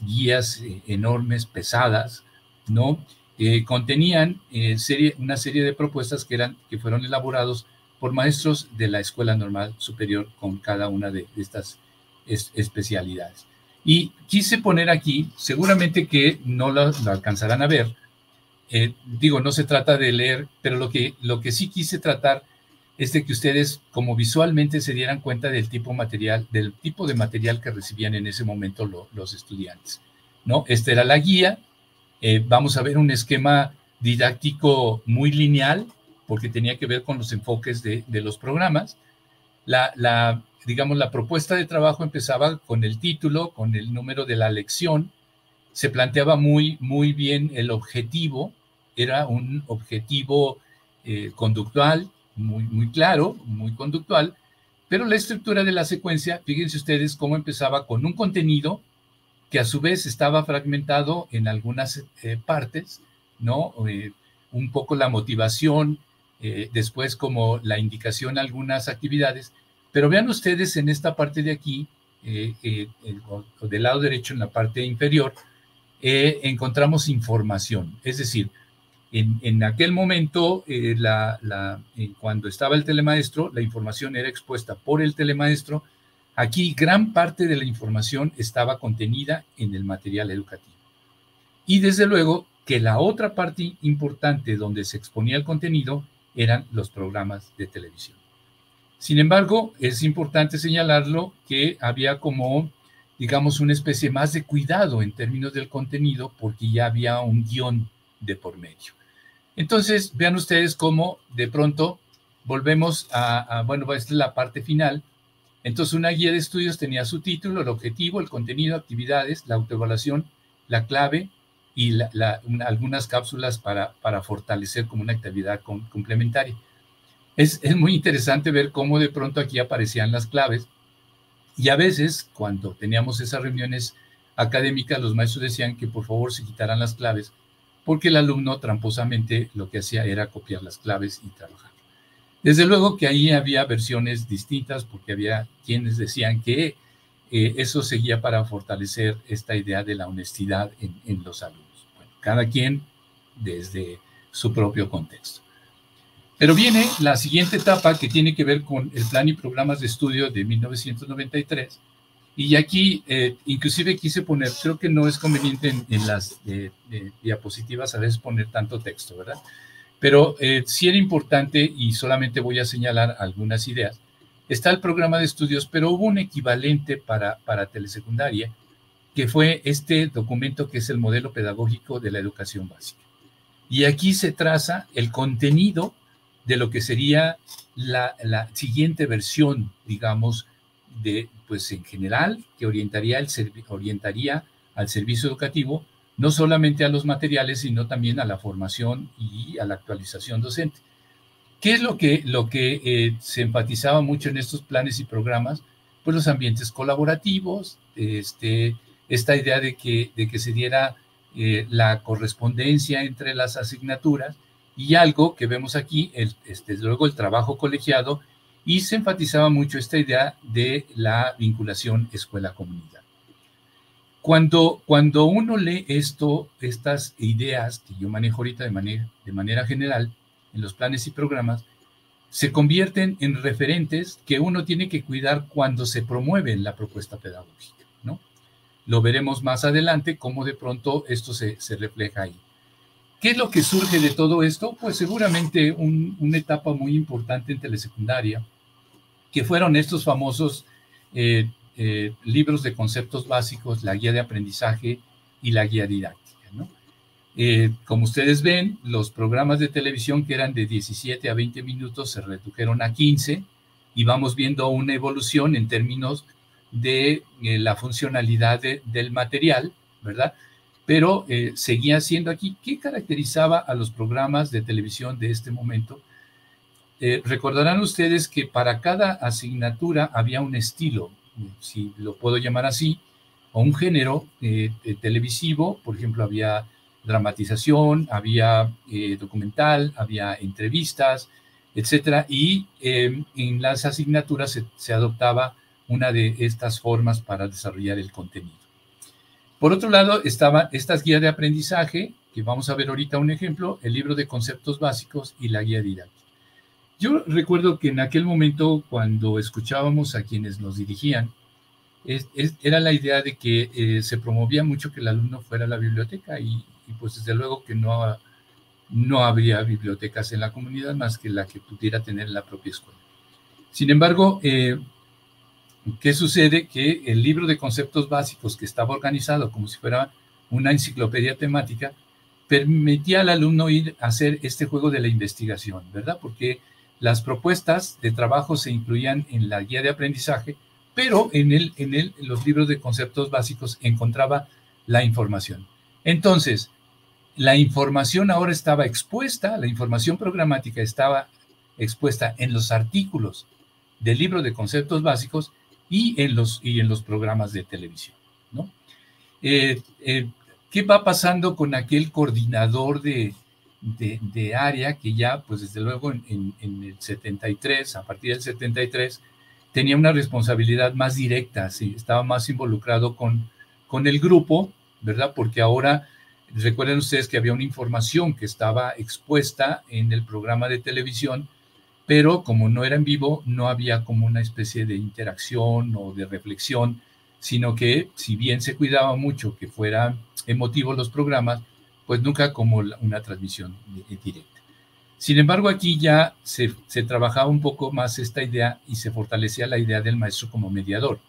guías eh, enormes, pesadas, no eh, contenían serie, una serie de propuestas que eran que fueron elaborados por maestros de la Escuela Normal Superior con cada una de estas especialidades. Y quise poner aquí, seguramente que no lo, alcanzarán a ver, eh, digo, no se trata de leer, pero lo que, lo que sí quise tratar es de que ustedes como visualmente se dieran cuenta del tipo material, del tipo de material que recibían en ese momento los estudiantes. ¿no? Esta era la guía. Eh, vamos a ver un esquema didáctico muy lineal, porque tenía que ver con los enfoques de, los programas. La, la, digamos, la propuesta de trabajo empezaba con el título, con el número de la lección, se planteaba muy, muy bien el objetivo, era un objetivo eh, conductual, muy, muy claro, muy conductual, pero la estructura de la secuencia, fíjense ustedes cómo empezaba con un contenido que a su vez estaba fragmentado en algunas eh, partes, ¿no? Eh, un poco la motivación, después como la indicación a algunas actividades, pero vean ustedes en esta parte de aquí, eh, eh, del lado derecho, en la parte inferior, eh, encontramos información. Es decir, en, aquel momento, la, cuando estaba el telemaestro, la información era expuesta por el telemaestro Aquí gran parte de la información estaba contenida en el material educativo. Y desde luego que la otra parte importante donde se exponía el contenido eran los programas de televisión. Sin embargo, es importante señalarlo que había como, digamos, una especie más de cuidado en términos del contenido porque ya había un guion de por medio. Entonces, vean ustedes cómo de pronto volvemos a, bueno, esta es la parte final. Entonces, una guía de estudios tenía su título, el objetivo, el contenido, actividades, la autoevaluación, la clave y algunas cápsulas para, fortalecer como una actividad complementaria. Es muy interesante ver cómo de pronto aquí aparecían las claves y a veces cuando teníamos esas reuniones académicas, los maestros decían que por favor se quitaran las claves porque el alumno tramposamente lo que hacía era copiar las claves y trabajar. Desde luego que ahí había versiones distintas porque había quienes decían que eh, eso seguía para fortalecer esta idea de la honestidad en, los alumnos. Bueno, cada quien desde su propio contexto. Pero viene la siguiente etapa que tiene que ver con el plan y programas de estudio de 1993 y aquí, eh, inclusive quise poner, creo que no es conveniente en, las eh, eh, diapositivas a veces poner tanto texto, ¿verdad? Pero sí era importante y solamente voy a señalar algunas ideas. Está el programa de estudios, pero hubo un equivalente para, para telesecundaria, que fue este documento que es el modelo pedagógico de la educación básica. Y aquí se traza el contenido de lo que sería la, la siguiente versión, digamos, de, pues en general, que orientaría, el, orientaría al servicio educativo, no solamente a los materiales, sino también a la formación y a la actualización docente. ¿Qué es lo que, lo que eh, se enfatizaba mucho en estos planes y programas? Pues los ambientes colaborativos, este, esta idea de que, de que se diera eh, la correspondencia entre las asignaturas y algo que vemos aquí, el, este, luego el trabajo colegiado y se enfatizaba mucho esta idea de la vinculación escuela-comunidad. Cuando, cuando uno lee esto, estas ideas que yo manejo ahorita de manera, de manera general en los planes y programas, se convierten en referentes que uno tiene que cuidar cuando se promueve la propuesta pedagógica, ¿no? Lo veremos más adelante, cómo de pronto esto se, se refleja ahí. ¿Qué es lo que surge de todo esto? Pues seguramente una etapa muy importante en telesecundaria, que fueron estos famosos eh, eh, libros de conceptos básicos, la guía de aprendizaje y la guía didáctica. Eh, como ustedes ven, los programas de televisión que eran de 17 a 20 minutos se redujeron a 15 y vamos viendo una evolución en términos de la funcionalidad del material, ¿verdad? pero eh, seguía siendo aquí. ¿Qué caracterizaba a los programas de televisión de este momento? Eh, recordarán ustedes que para cada asignatura había un estilo, si lo puedo llamar así, o un género eh, televisivo, por ejemplo, había dramatización, había documental, había entrevistas, etcétera, y en las asignaturas se adoptaba una de estas formas para desarrollar el contenido. Por otro lado, estaban estas guías de aprendizaje, que vamos a ver ahorita un ejemplo, el libro de conceptos básicos y la guía didáctica. Yo recuerdo que en aquel momento, cuando escuchábamos a quienes nos dirigían, era la idea de que eh, se promovía mucho que el alumno fuera a la biblioteca y, pues desde luego que no, no habría bibliotecas en la comunidad más que la que pudiera tener la propia escuela. Sin embargo, eh, ¿Qué sucede? Que el libro de conceptos básicos que estaba organizado como si fuera una enciclopedia temática, permitía al alumno ir a hacer este juego de la investigación, ¿verdad? Porque las propuestas de trabajo se incluían en la guía de aprendizaje, pero en, el, en, el, los libros de conceptos básicos encontraba la información. Entonces, la información ahora estaba expuesta, la información programática estaba expuesta en los artículos del libro de conceptos básicos y en los, y en los programas de televisión. ¿no? Eh, eh, ¿Qué va pasando con aquel coordinador de, de, área que ya, pues desde luego en, en, el 73, a partir del 73, tenía una responsabilidad más directa, ¿sí? estaba más involucrado con, con el grupo, ¿verdad? Porque ahora, recuerden ustedes que había una información que estaba expuesta en el programa de televisión, pero como no era en vivo, no había como una especie de interacción o de reflexión, sino que si bien se cuidaba mucho que fueran emotivos los programas, pues nunca como una transmisión directa. Sin embargo, aquí ya se, se, trabajaba un poco más esta idea y se fortalecía la idea del maestro como mediador.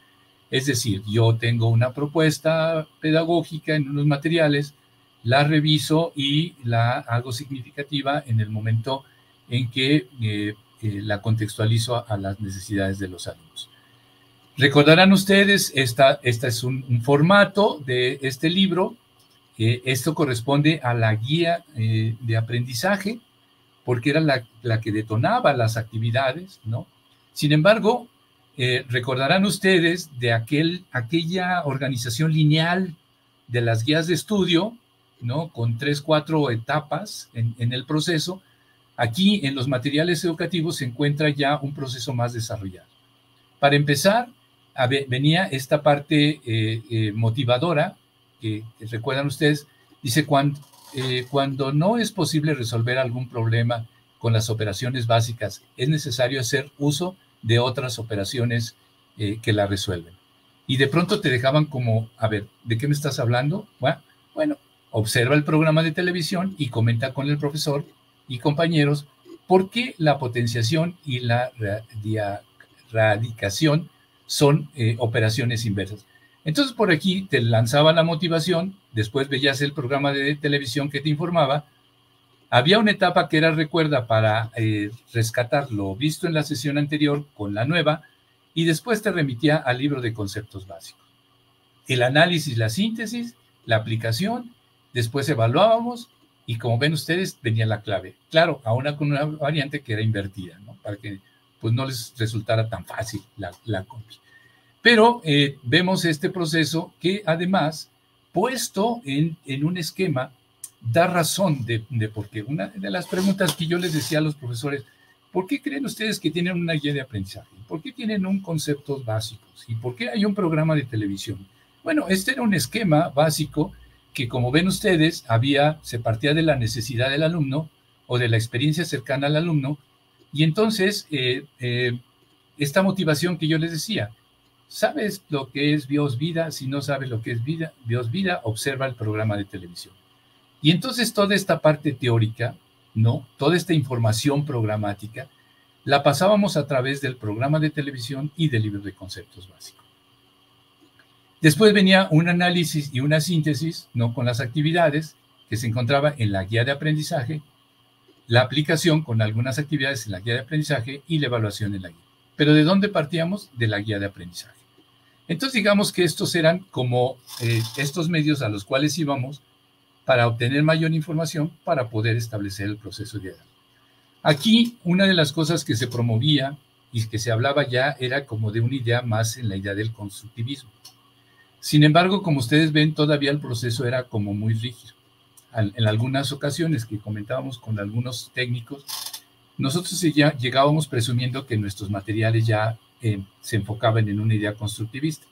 Es decir, yo tengo una propuesta pedagógica en unos materiales, la reviso y la hago significativa en el momento en que eh, eh, la contextualizo a, las necesidades de los alumnos. Recordarán ustedes, esta, esta es un, formato de este libro. Esto corresponde a la guía eh, de aprendizaje, porque era la, la, que detonaba las actividades, ¿no? Sin embargo, recordarán ustedes de aquel, aquella organización lineal de las guías de estudio, ¿no? Con tres, cuatro etapas en, el proceso, Aquí en los materiales educativos se encuentra ya un proceso más desarrollado. Para empezar, venía esta parte eh, eh, motivadora, que, recuerdan ustedes, dice, cuando, eh, cuando no es posible resolver algún problema con las operaciones básicas, es necesario hacer uso de otras operaciones que la resuelven. Y de pronto te dejaban como, a ver, ¿de qué me estás hablando? bueno observa el programa de televisión y comenta con el profesor y compañeros, ¿por qué la potenciación y la radicación son eh, operaciones inversas? Entonces por aquí te lanzaba la motivación, después veías el programa de televisión que te informaba, había una etapa que era recuerda para eh, rescatar lo visto en la sesión anterior con la nueva y después te remitía al libro de conceptos básicos. El análisis, la síntesis, la aplicación, después evaluábamos y como ven ustedes, venía la clave. Claro, ahora con una variante que era invertida, ¿no? Para que pues no les resultara tan fácil la, la Pero eh, vemos este proceso que además, puesto en, un esquema, da razón de, de por qué. Una de las preguntas que yo les decía a los profesores, ¿por qué creen ustedes que tienen una guía de aprendizaje? ¿Por qué tienen un conceptos básicos? ¿Y por qué hay un programa de televisión? Bueno, este era un esquema básico que como ven ustedes, había, se partía de la necesidad del alumno o de la experiencia cercana al alumno, y entonces eh, eh, esta motivación que yo les decía, ¿sabes lo que es Dios vida? Si no sabes lo que es vida, Dios vida, observa el programa de televisión. Y entonces toda esta parte teórica, ¿no? Toda esta información programática, la pasábamos a través del programa de televisión y del libro de conceptos básicos. Después venía un análisis y una síntesis, ¿no? Con las actividades que se encontraba en la guía de aprendizaje, la aplicación con algunas actividades en la guía de aprendizaje y la evaluación en la guía. Pero ¿de dónde partíamos? De la guía de aprendizaje. Entonces digamos que estos eran como eh, estos medios a los cuales íbamos para obtener mayor información para poder establecer el proceso de edad. Aquí una de las cosas que se promovía y que se hablaba ya era como de una idea más en la idea del constructivismo. Sin embargo, como ustedes ven, todavía el proceso era como muy rígido. En algunas ocasiones que comentábamos con algunos técnicos, nosotros llegábamos presumiendo que nuestros materiales ya eh, se enfocaban en una idea constructivista.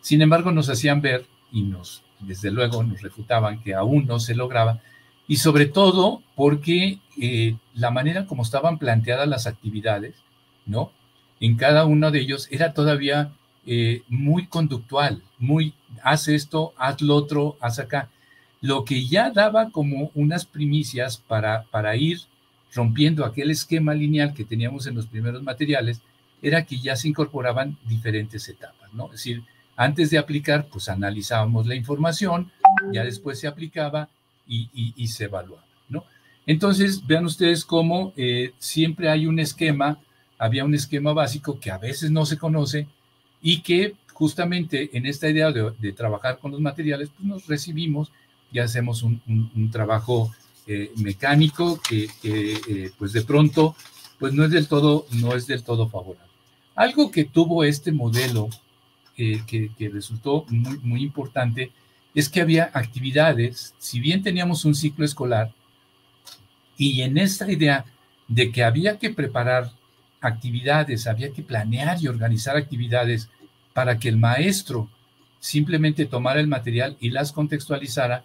Sin embargo, nos hacían ver y nos, desde luego, nos refutaban que aún no se lograba, y sobre todo porque eh, la manera como estaban planteadas las actividades, ¿no? En cada uno de ellos era todavía eh, muy conductual, muy, haz esto, haz lo otro, haz acá. Lo que ya daba como unas primicias para, para ir rompiendo aquel esquema lineal que teníamos en los primeros materiales, era que ya se incorporaban diferentes etapas, ¿no? Es decir, antes de aplicar, pues analizábamos la información, ya después se aplicaba y, se evaluaba, ¿no? Entonces, vean ustedes cómo eh, siempre hay un esquema, había un esquema básico que a veces no se conoce, y que justamente en esta idea de, trabajar con los materiales, pues nos recibimos y hacemos un, trabajo eh, mecánico que, eh, pues de pronto pues no es del todo, no es del todo favorable. Algo que tuvo este modelo que, resultó muy, muy importante es que había actividades, si bien teníamos un ciclo escolar, y en esta idea de que había que preparar actividades, había que planear y organizar actividades para que el maestro simplemente tomara el material y las contextualizara.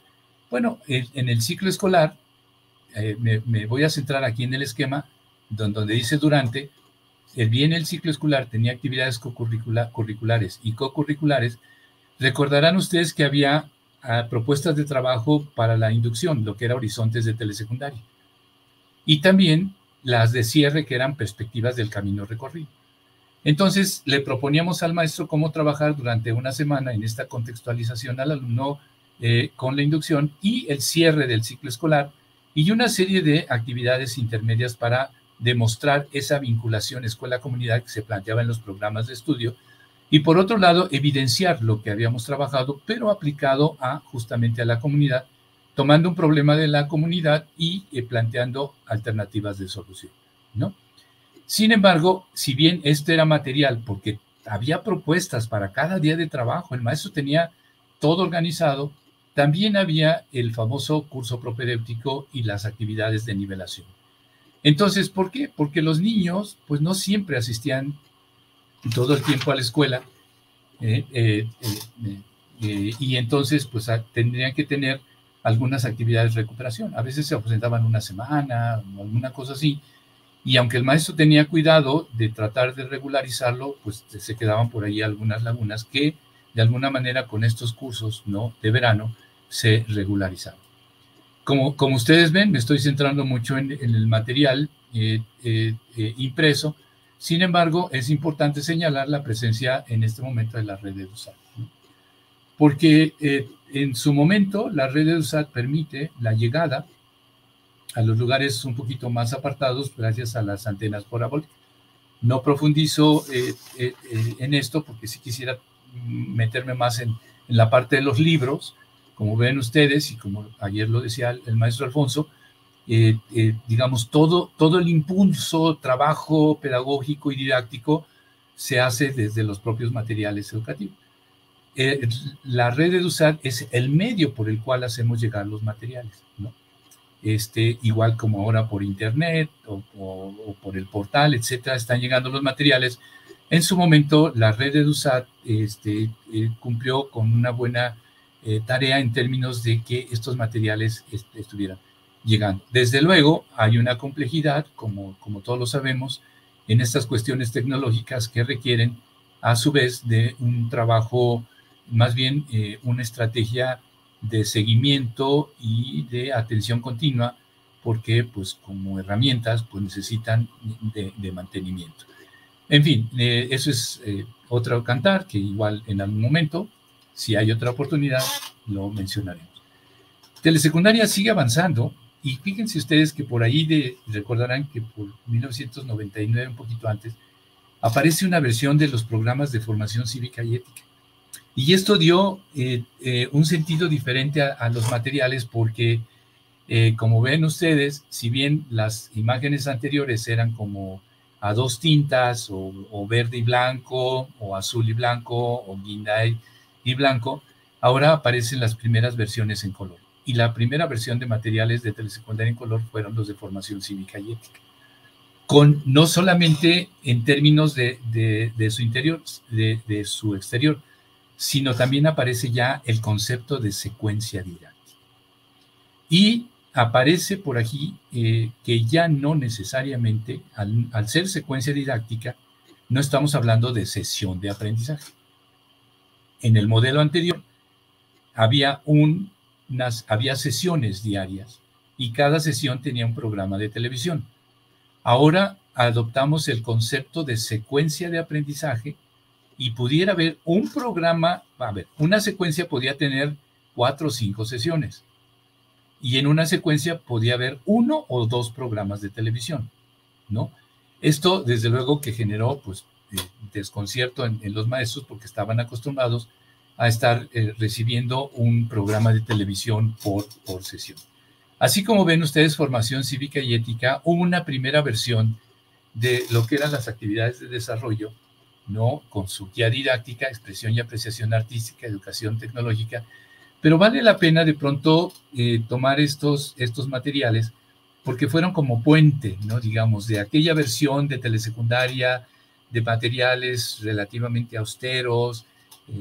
Bueno, en el ciclo escolar, eh, me, voy a centrar aquí en el esquema, donde dice durante, el bien el ciclo escolar tenía actividades curriculares y co-curriculares, recordarán ustedes que había ah, propuestas de trabajo para la inducción, lo que era horizontes de telesecundaria. Y también las de cierre, que eran perspectivas del camino recorrido. Entonces, le proponíamos al maestro cómo trabajar durante una semana en esta contextualización al alumno eh, con la inducción y el cierre del ciclo escolar y una serie de actividades intermedias para demostrar esa vinculación escuela-comunidad que se planteaba en los programas de estudio y por otro lado evidenciar lo que habíamos trabajado pero aplicado a justamente a la comunidad tomando un problema de la comunidad y eh, planteando alternativas de solución ¿no? sin embargo si bien este era material porque había propuestas para cada día de trabajo el maestro tenía todo organizado también había el famoso curso propedéutico y las actividades de nivelación entonces, ¿por qué? Porque los niños, pues no siempre asistían todo el tiempo a la escuela, eh, eh, eh, y entonces, pues tendrían que tener algunas actividades de recuperación. A veces se ausentaban una semana o alguna cosa así, y aunque el maestro tenía cuidado de tratar de regularizarlo, pues se quedaban por ahí algunas lagunas que de alguna manera con estos cursos ¿no? de verano se regularizaban. Como, como ustedes ven, me estoy centrando mucho en, el material eh, eh, eh, impreso. Sin embargo, es importante señalar la presencia en este momento de la red de USAT. Porque en su momento la red de USAT permite la llegada a los lugares un poquito más apartados gracias a las antenas parabólicas. No profundizo en esto porque si quisiera meterme más en, en la parte de los libros, como ven ustedes, y como ayer lo decía el maestro Alfonso, eh, eh, digamos, todo, todo el impulso, trabajo pedagógico y didáctico se hace desde los propios materiales educativos. Eh, la red EduSat es el medio por el cual hacemos llegar los materiales, ¿no? Este, igual como ahora por internet o, o por el portal, etcétera, están llegando los materiales. En su momento, la red EduSat este, cumplió con una buena eh, tarea en términos de que estos materiales estuvieran llegando. Desde luego, hay una complejidad, como, como todos lo sabemos, en estas cuestiones tecnológicas que requieren, a su vez, de un trabajo, más bien eh, una estrategia de seguimiento y de atención continua, porque pues como herramientas pues necesitan de, mantenimiento. En fin, eh, eso es otro cantar que igual en algún momento si hay otra oportunidad, lo mencionaremos. Telesecundaria sigue avanzando y fíjense ustedes que por ahí de, recordarán que por 1999, un poquito antes, aparece una versión de los programas de formación cívica y ética. Y esto dio eh, eh, un sentido diferente a, los materiales porque, eh, como ven ustedes, si bien las imágenes anteriores eran como a dos tintas, o, o verde y blanco, o azul y blanco, o guinda y blanco, ahora aparecen las primeras versiones en color. Y la primera versión de materiales de telesecundaria en color fueron los de formación cívica y ética. Con, no solamente en términos de, de, su interior, de, de, su exterior, sino también aparece ya el concepto de secuencia didáctica. Y aparece por aquí eh, que ya no necesariamente, al, al ser secuencia didáctica, no estamos hablando de sesión de aprendizaje en el modelo anterior había, unas, había sesiones diarias y cada sesión tenía un programa de televisión. Ahora adoptamos el concepto de secuencia de aprendizaje y pudiera haber un programa, a ver, una secuencia podía tener cuatro o cinco sesiones y en una secuencia podía haber uno o dos programas de televisión, ¿no? Esto, desde luego, que generó, pues, desconcierto en, los maestros porque estaban acostumbrados a estar eh, recibiendo un programa de televisión por, por sesión. Así como ven ustedes formación cívica y ética, hubo una primera versión de lo que eran las actividades de desarrollo, ¿no? Con su guía didáctica, expresión y apreciación artística, educación tecnológica, pero vale la pena de pronto eh, tomar estos, estos materiales porque fueron como puente, ¿no? Digamos, de aquella versión de telesecundaria de materiales relativamente austeros,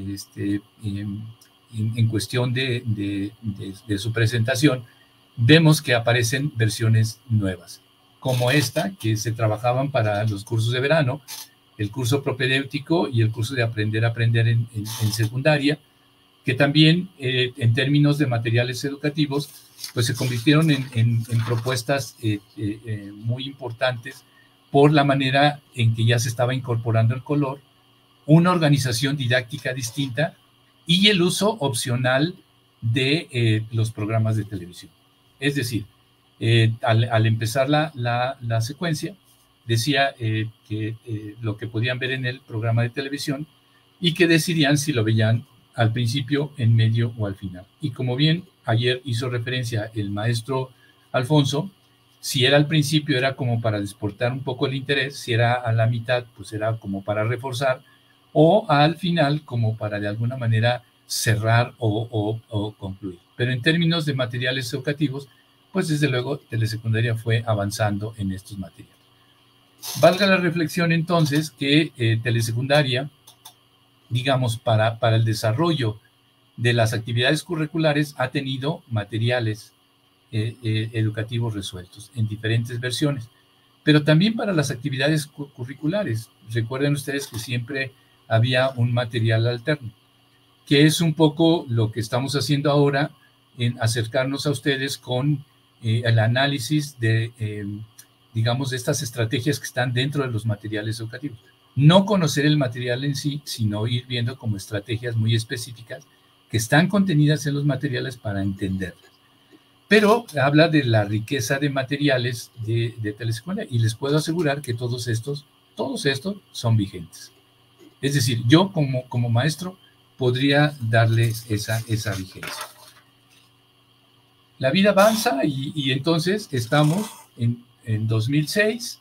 este, en, cuestión de, su presentación, vemos que aparecen versiones nuevas. como esta, que se trabajaban para los cursos de verano, el curso propedéutico y el curso de aprender a aprender en, secundaria, que también eh, en términos de materiales educativos, pues se convirtieron en, propuestas eh, eh, muy importantes por la manera en que ya se estaba incorporando el color, una organización didáctica distinta y el uso opcional de los programas de televisión. Es decir, al, empezar la, la secuencia, decía eh, que eh, lo que podían ver en el programa de televisión y que decidían si lo veían al principio, en medio o al final. Y como bien ayer hizo referencia el maestro Alfonso, si era al principio era como para desportar un poco el interés, si era a la mitad pues era como para reforzar o al final como para de alguna manera cerrar o, concluir. Pero en términos de materiales educativos, pues desde luego telesecundaria fue avanzando en estos materiales. Valga la reflexión entonces que eh, telesecundaria, digamos, para, para el desarrollo de las actividades curriculares ha tenido materiales eh, eh, educativos resueltos en diferentes versiones, pero también para las actividades curriculares. Recuerden ustedes que siempre había un material alterno, que es un poco lo que estamos haciendo ahora en acercarnos a ustedes con el análisis de digamos, de estas estrategias que están dentro de los materiales educativos. No conocer el material en sí, sino ir viendo como estrategias muy específicas que están contenidas en los materiales para entenderlas. Pero habla de la riqueza de materiales de, de telescuela y les puedo asegurar que todos estos, todos estos son vigentes. Es decir, yo como, como maestro podría darles esa, esa vigencia. La vida avanza y, y entonces estamos en, en 2006,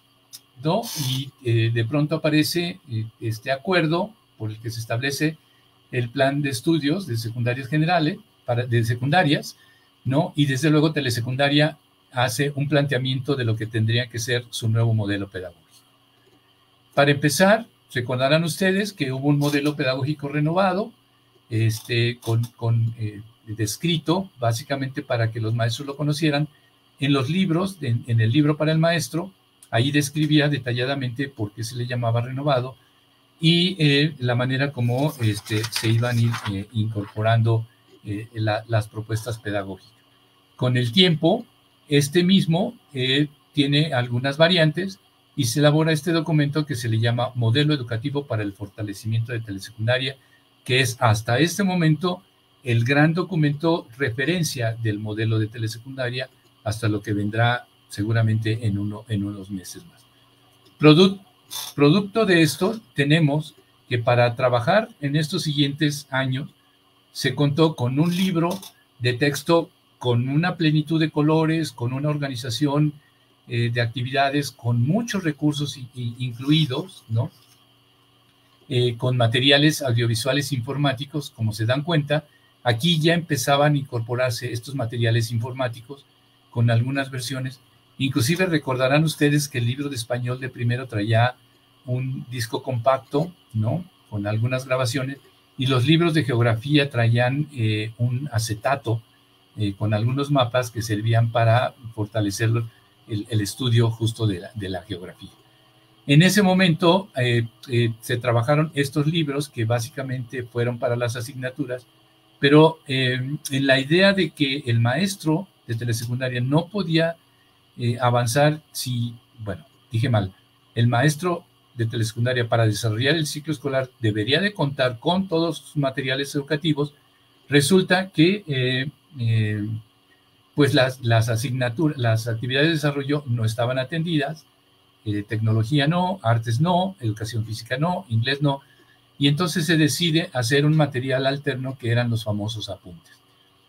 ¿no? Y eh, de pronto aparece eh, este acuerdo por el que se establece el plan de estudios de secundarias generales, para, de secundarias, ¿no? Y desde luego Telesecundaria hace un planteamiento de lo que tendría que ser su nuevo modelo pedagógico. Para empezar, recordarán ustedes que hubo un modelo pedagógico renovado, este, con, con eh, descrito básicamente para que los maestros lo conocieran, en los libros, en, el libro para el maestro, ahí describía detalladamente por qué se le llamaba renovado y eh, la manera como este, se iban eh, incorporando eh, las propuestas pedagógicas. Con el tiempo, este mismo tiene algunas variantes y se elabora este documento que se le llama Modelo Educativo para el Fortalecimiento de Telesecundaria, que es hasta este momento el gran documento referencia del modelo de telesecundaria hasta lo que vendrá seguramente en, uno, en unos meses más. producto de esto, tenemos que para trabajar en estos siguientes años se contó con un libro de texto con una plenitud de colores, con una organización eh, de actividades, con muchos recursos incluidos, ¿no? Eh, con materiales audiovisuales informáticos, como se dan cuenta, aquí ya empezaban a incorporarse estos materiales informáticos con algunas versiones. Inclusive recordarán ustedes que el libro de español de primero traía un disco compacto, ¿no? Con algunas grabaciones, y los libros de geografía traían eh, un acetato eh, con algunos mapas que servían para fortalecer el, estudio justo de la, geografía. En ese momento eh, se trabajaron estos libros que básicamente fueron para las asignaturas, pero en la idea de que el maestro de telesecundaria no podía avanzar si, bueno, dije mal, el maestro de telesecundaria para desarrollar el ciclo escolar debería de contar con todos sus materiales educativos, resulta que eh, eh, pues las, las asignaturas, las actividades de desarrollo no estaban atendidas, tecnología no, artes no, educación física no, inglés no, y entonces se decide hacer un material alterno que eran los famosos apuntes.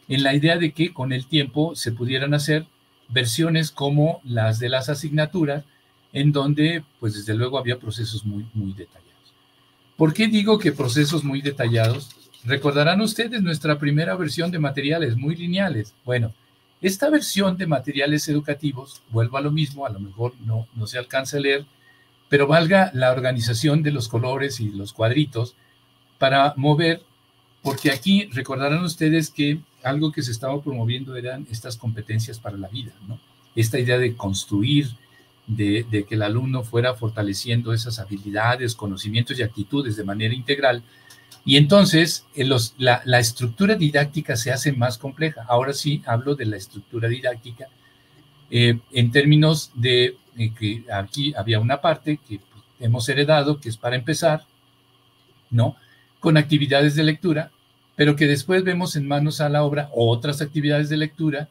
En la idea de que con el tiempo se pudieran hacer versiones como las de las asignaturas, en donde, pues desde luego había procesos muy, muy detallados. ¿Por qué digo que procesos muy detallados? Recordarán ustedes nuestra primera versión de materiales muy lineales. Bueno, esta versión de materiales educativos, vuelvo a lo mismo, a lo mejor no, no se alcanza a leer, pero valga la organización de los colores y los cuadritos para mover, porque aquí recordarán ustedes que algo que se estaba promoviendo eran estas competencias para la vida, ¿no? Esta idea de construir, de, que el alumno fuera fortaleciendo esas habilidades, conocimientos y actitudes de manera integral. Y entonces los, la, estructura didáctica se hace más compleja. Ahora sí hablo de la estructura didáctica eh, en términos de que aquí había una parte que hemos heredado, que es para empezar, ¿no? Con actividades de lectura, pero que después vemos en manos a la obra otras actividades de lectura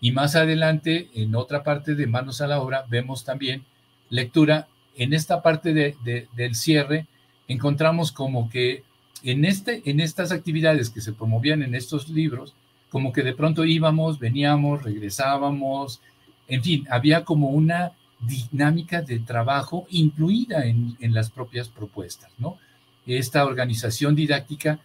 y más adelante en otra parte de manos a la obra vemos también lectura. En esta parte del cierre encontramos como que en, este, en estas actividades que se promovían en estos libros, como que de pronto íbamos, veníamos, regresábamos, en fin, había como una dinámica de trabajo incluida en, las propias propuestas, ¿no? Esta organización didáctica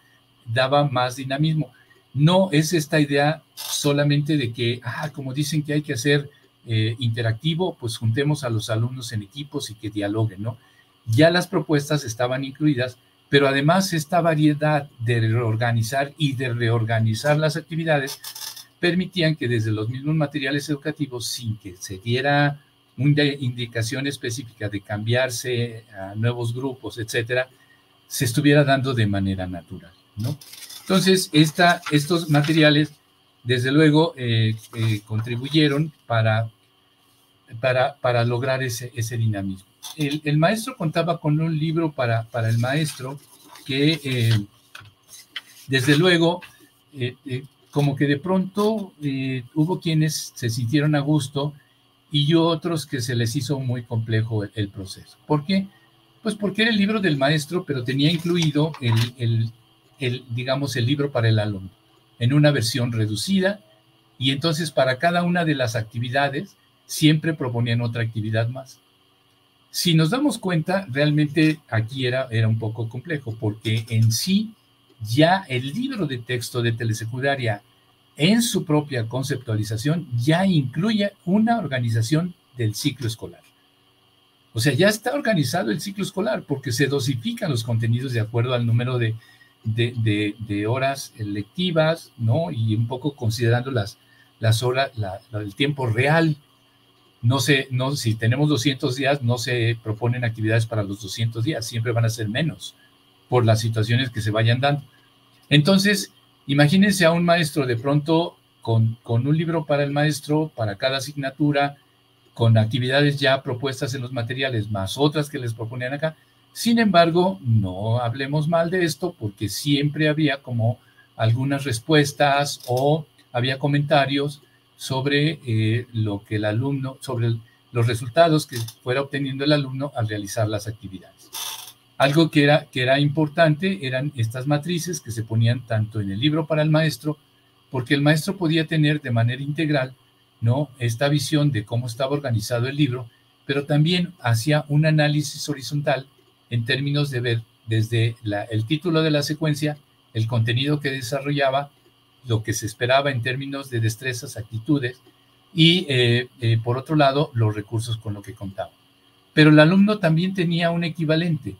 daba más dinamismo. No es esta idea solamente de que, ah, como dicen que hay que hacer eh, interactivo, pues juntemos a los alumnos en equipos y que dialoguen, ¿no? Ya las propuestas estaban incluidas, pero además esta variedad de reorganizar y de reorganizar las actividades permitían que desde los mismos materiales educativos, sin que se diera una indicación específica de cambiarse a nuevos grupos, etcétera, se estuviera dando de manera natural, ¿no? Entonces, estos materiales, desde luego, eh, eh, contribuyeron para, para, para, lograr ese, ese dinamismo. El, maestro contaba con un libro para, para el maestro que, eh, desde luego, como que de pronto hubo quienes se sintieron a gusto y otros que se les hizo muy complejo el, proceso. ¿Por qué? Pues porque era el libro del maestro, pero tenía incluido el, digamos, el libro para el alumno en una versión reducida y entonces para cada una de las actividades siempre proponían otra actividad más. Si nos damos cuenta, realmente aquí era, era un poco complejo porque en sí ya el libro de texto de telesecundaria en su propia conceptualización ya incluye una organización del ciclo escolar. O sea, ya está organizado el ciclo escolar porque se dosifican los contenidos de acuerdo al número de, de, horas lectivas, ¿no? Y un poco considerando las, las horas, el tiempo real. No sé, no, si tenemos 200 días, no se proponen actividades para los 200 días, siempre van a ser menos por las situaciones que se vayan dando. Entonces, Imagínense a un maestro de pronto con, con un libro para el maestro, para cada asignatura, con actividades ya propuestas en los materiales, más otras que les proponían acá. Sin embargo, no hablemos mal de esto porque siempre había como algunas respuestas o había comentarios sobre eh, lo que el alumno, sobre los resultados que fuera obteniendo el alumno al realizar las actividades. Algo que era, que era importante eran estas matrices que se ponían tanto en el libro para el maestro, porque el maestro podía tener de manera integral ¿no? esta visión de cómo estaba organizado el libro, pero también hacía un análisis horizontal en términos de ver desde el título de la secuencia, el contenido que desarrollaba, lo que se esperaba en términos de destrezas, actitudes, y eh, eh, por otro lado, los recursos con lo que contaba. Pero el alumno también tenía un equivalente,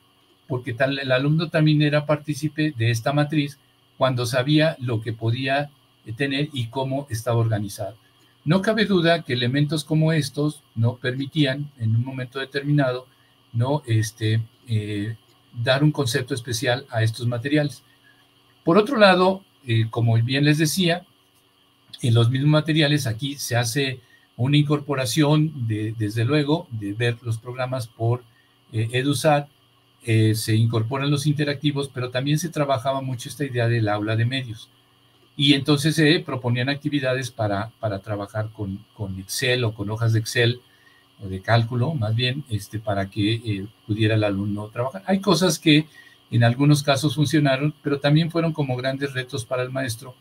porque tal, el alumno también era partícipe de esta matriz cuando sabía lo que podía tener y cómo estaba organizado. No cabe duda que elementos como estos no permitían en un momento determinado no este, eh, dar un concepto especial a estos materiales. Por otro lado, eh, como bien les decía, en los mismos materiales aquí se hace una incorporación de, desde luego, de ver los programas por eh, EduSat eh, se incorporan los interactivos, pero también se trabajaba mucho esta idea del aula de medios. Y entonces se proponían actividades para, para trabajar con, con, Excel o con hojas de Excel o de cálculo, más bien, este, para que eh, pudiera el alumno trabajar. Hay cosas que en algunos casos funcionaron, pero también fueron como grandes retos para el maestro,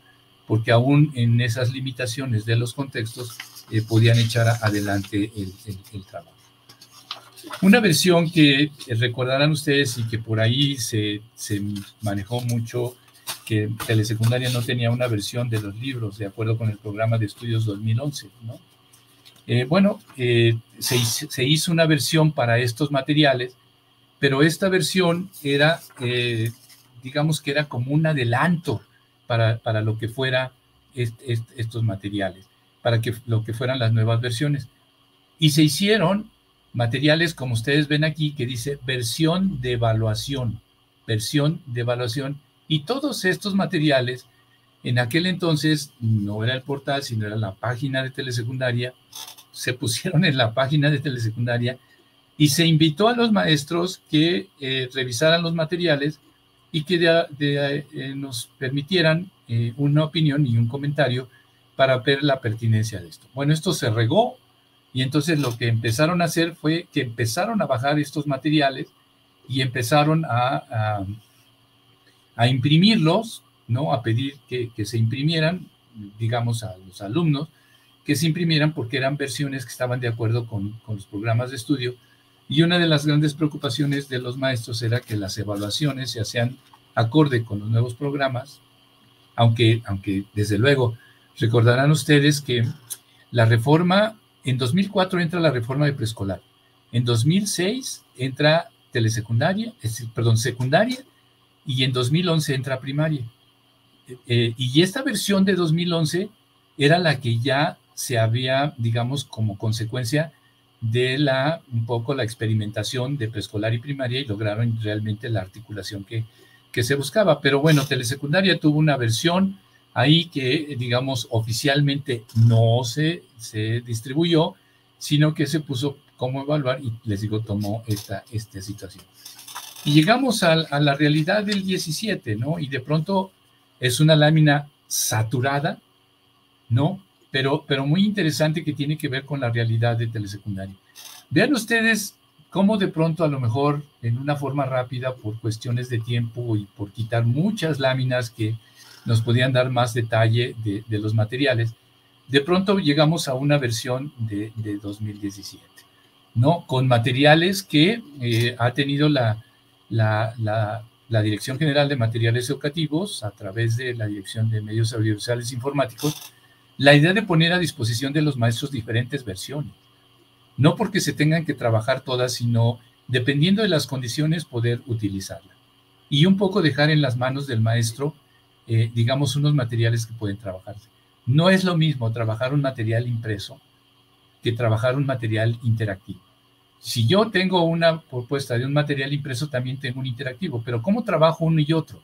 porque aún en esas limitaciones de los contextos eh, podían echar adelante el trabajo. Una versión que recordarán ustedes y que por ahí se, manejó mucho, que Telesecundaria no tenía una versión de los libros de acuerdo con el programa de estudios 2011, ¿no? Eh, bueno, eh, se, hizo una versión para estos materiales, pero esta versión era, eh, digamos que era como un adelanto para, para lo que fuera estos materiales, para que lo que fueran las nuevas versiones. Y se hicieron materiales, como ustedes ven aquí, que dice versión de evaluación, versión de evaluación, y todos estos materiales, en aquel entonces no era el portal, sino era la página de telesecundaria, se pusieron en la página de telesecundaria y se invitó a los maestros que eh, revisaran los materiales y que eh, nos permitieran eh, una opinión y un comentario para ver la pertinencia de esto. Bueno, esto se regó y entonces lo que empezaron a hacer fue que empezaron a bajar estos materiales y empezaron a, a, imprimirlos, ¿no? A pedir que, que, se imprimieran, digamos, a los alumnos, que se imprimieran porque eran versiones que estaban de acuerdo con, con los programas de estudio. Y una de las grandes preocupaciones de los maestros era que las evaluaciones se hacían acorde con los nuevos programas, aunque, aunque desde luego recordarán ustedes que la reforma en 2004 entra la reforma de preescolar. En 2006 entra telesecundaria, perdón, secundaria, y en 2011 entra primaria. Eh, y esta versión de 2011 era la que ya se había, digamos, como consecuencia de la, un poco la experimentación de preescolar y primaria y lograron realmente la articulación que, que se buscaba. Pero bueno, telesecundaria tuvo una versión ahí que, digamos, oficialmente no se, se distribuyó, sino que se puso cómo evaluar y les digo, tomó esta, esta situación. Y llegamos a, a, la realidad del 17, ¿no? Y de pronto es una lámina saturada, ¿no? Pero, pero muy interesante que tiene que ver con la realidad de telesecundaria. Vean ustedes cómo de pronto a lo mejor en una forma rápida por cuestiones de tiempo y por quitar muchas láminas que nos podían dar más detalle de, los materiales. De pronto llegamos a una versión de, 2017, ¿no? Con materiales que eh, ha tenido la, la, la, Dirección General de Materiales Educativos, a través de la Dirección de Medios Audiovisuales Informáticos, la idea de poner a disposición de los maestros diferentes versiones. No porque se tengan que trabajar todas, sino dependiendo de las condiciones poder utilizarla. Y un poco dejar en las manos del maestro eh, digamos, unos materiales que pueden trabajarse. No es lo mismo trabajar un material impreso que trabajar un material interactivo. Si yo tengo una propuesta de un material impreso, también tengo un interactivo, pero ¿cómo trabajo uno y otro?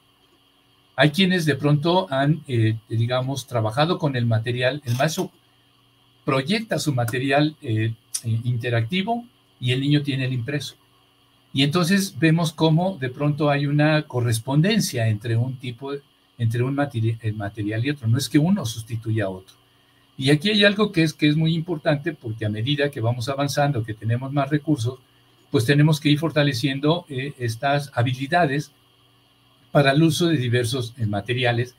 Hay quienes de pronto han, eh, digamos, trabajado con el material, el maestro proyecta su material eh, interactivo y el niño tiene el impreso. Y entonces vemos cómo de pronto hay una correspondencia entre un tipo entre un material y otro, no es que uno sustituya a otro. Y aquí hay algo que es, que es muy importante porque a medida que vamos avanzando, que tenemos más recursos, pues tenemos que ir fortaleciendo eh, estas habilidades para el uso de diversos eh, materiales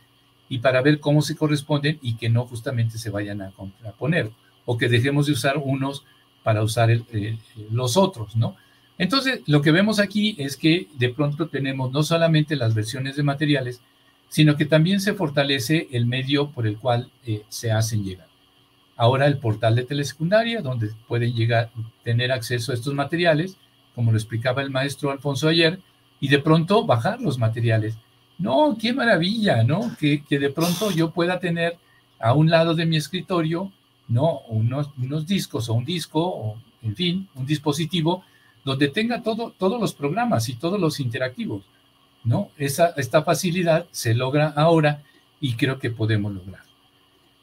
y para ver cómo se corresponden y que no justamente se vayan a contraponer o que dejemos de usar unos para usar eh, los otros, ¿no? Entonces, lo que vemos aquí es que de pronto tenemos no solamente las versiones de materiales, sino que también se fortalece el medio por el cual eh, se hacen llegar. Ahora el portal de telesecundaria, donde pueden llegar, tener acceso a estos materiales, como lo explicaba el maestro Alfonso ayer, y de pronto bajar los materiales. No, qué maravilla, ¿no? Que, que de pronto yo pueda tener a un lado de mi escritorio, ¿no? Unos, unos discos o un disco, o en fin, un dispositivo donde tenga todo, todos los programas y todos los interactivos. ¿no? Esa, esta facilidad se logra ahora y creo que podemos lograr.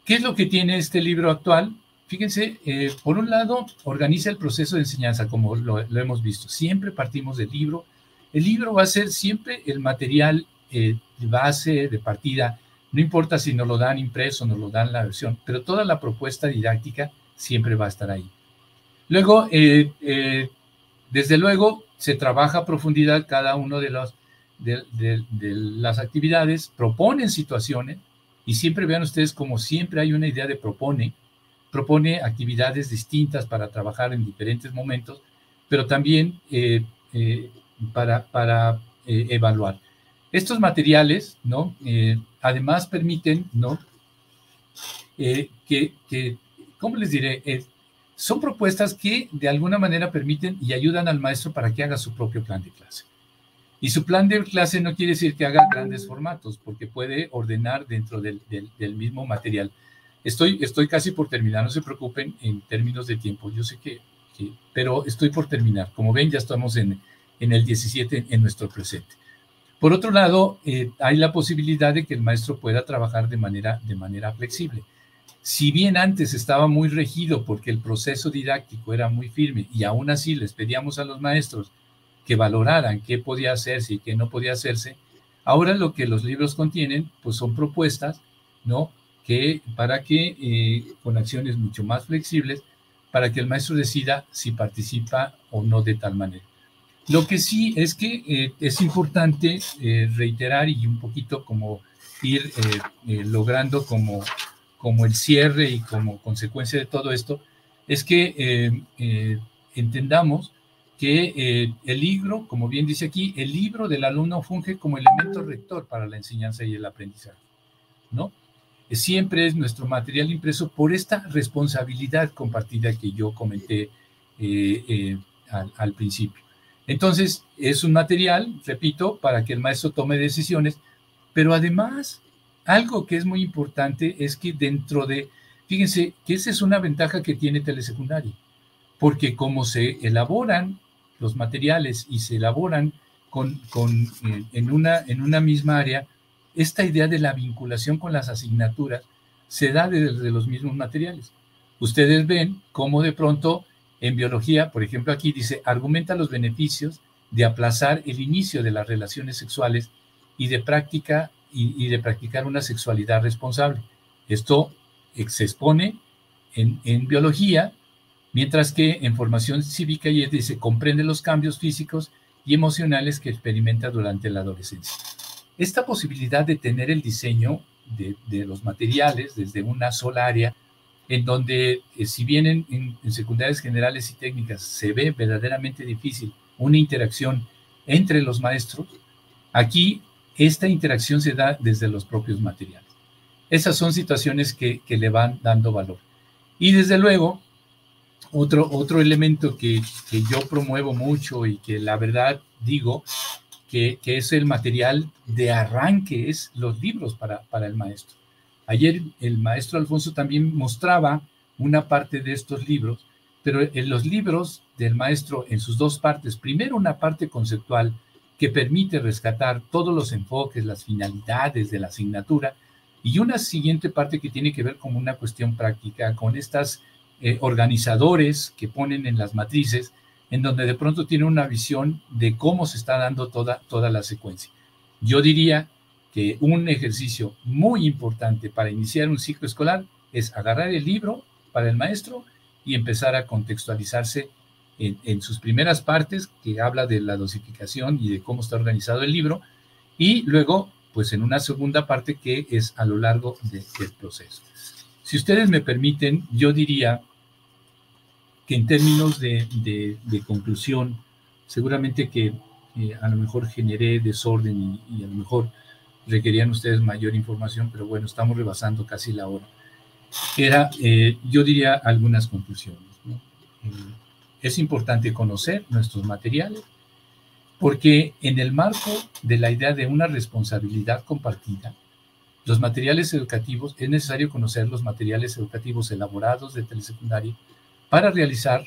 ¿Qué es lo que tiene este libro actual? Fíjense, eh, por un lado, organiza el proceso de enseñanza, como lo, hemos visto. Siempre partimos del libro. El libro va a ser siempre el material eh, base, de partida. No importa si nos lo dan impreso, nos lo dan la versión, pero toda la propuesta didáctica siempre va a estar ahí. Luego, eh, desde luego, se trabaja a profundidad cada uno de los de, las actividades, proponen situaciones y siempre vean ustedes como siempre hay una idea de propone, propone actividades distintas para trabajar en diferentes momentos, pero también eh, eh, para, eh, evaluar. Estos materiales, ¿no? además permiten, ¿no? que, que, ¿cómo les diré? son propuestas que de alguna manera permiten y ayudan al maestro para que haga su propio plan de clase. Y su plan de clase no quiere decir que haga grandes formatos, porque puede ordenar dentro del, mismo material. Estoy, estoy casi por terminar, no se preocupen en términos de tiempo. Yo sé que, pero estoy por terminar. Como ven, ya estamos en, en el 17 en nuestro presente. Por otro lado, eh, hay la posibilidad de que el maestro pueda trabajar de manera, de manera flexible. Si bien antes estaba muy regido porque el proceso didáctico era muy firme y aún así les pedíamos a los maestros que valoraran qué podía hacerse y qué no podía hacerse, ahora lo que los libros contienen pues son propuestas, ¿no? Que para que eh, con acciones mucho más flexibles, para que el maestro decida si participa o no de tal manera. Lo que sí es que eh, es importante eh, reiterar y un poquito como ir eh, logrando como, como el cierre y como consecuencia de todo esto, es que entendamos que el libro, como bien dice aquí, el libro del alumno funge como elemento rector para la enseñanza y el aprendizaje, ¿no? Siempre es nuestro material impreso por esta responsabilidad compartida que yo comenté al, al principio. Entonces, es un material, repito, para que el maestro tome decisiones, pero además, algo que es muy importante es que dentro de, fíjense, que esa es una ventaja que tiene telesecundaria, porque como se elaboran los materiales y se elaboran con, eh, en, una, en una misma área, esta idea de la vinculación con las asignaturas se da desde los mismos materiales. Ustedes ven cómo de pronto en biología, por ejemplo, aquí dice, argumenta los beneficios de aplazar el inicio de las relaciones sexuales y de práctica y, de practicar una sexualidad responsable. Esto se expone en, biología, mientras que en formación cívica y dice comprende los cambios físicos y emocionales que experimenta durante la adolescencia. Esta posibilidad de tener el diseño de los materiales desde una sola área en donde eh, si bien en, secundarias generales y técnicas se ve verdaderamente difícil una interacción entre los maestros, aquí esta interacción se da desde los propios materiales. Esas son situaciones que, le van dando valor. Y desde luego, otro, otro elemento que, yo promuevo mucho y que la verdad digo que, es el material de arranque, es los libros para, para el maestro. Ayer el maestro Alfonso también mostraba una parte de estos libros, pero en los libros del maestro en sus dos partes, primero una parte conceptual que permite rescatar todos los enfoques, las finalidades de la asignatura, y una siguiente parte que tiene que ver con una cuestión práctica, con estas eh, organizadores que ponen en las matrices, en donde de pronto tiene una visión de cómo se está dando toda, toda la secuencia. Yo diría un ejercicio muy importante para iniciar un ciclo escolar es agarrar el libro para el maestro y empezar a contextualizarse en, sus primeras partes, que habla de la dosificación y de cómo está organizado el libro, y luego, pues en una segunda parte que es a lo largo del proceso. Si ustedes me permiten, yo diría que en términos de, conclusión, seguramente que eh, a lo mejor generé desorden y a lo mejor requerían ustedes mayor información, pero bueno, estamos rebasando casi la hora. Era, eh, yo diría, algunas conclusiones. Eh, es importante conocer nuestros materiales, porque en el marco de la idea de una responsabilidad compartida, los materiales educativos, es necesario conocer los materiales educativos elaborados de telesecundaria para realizar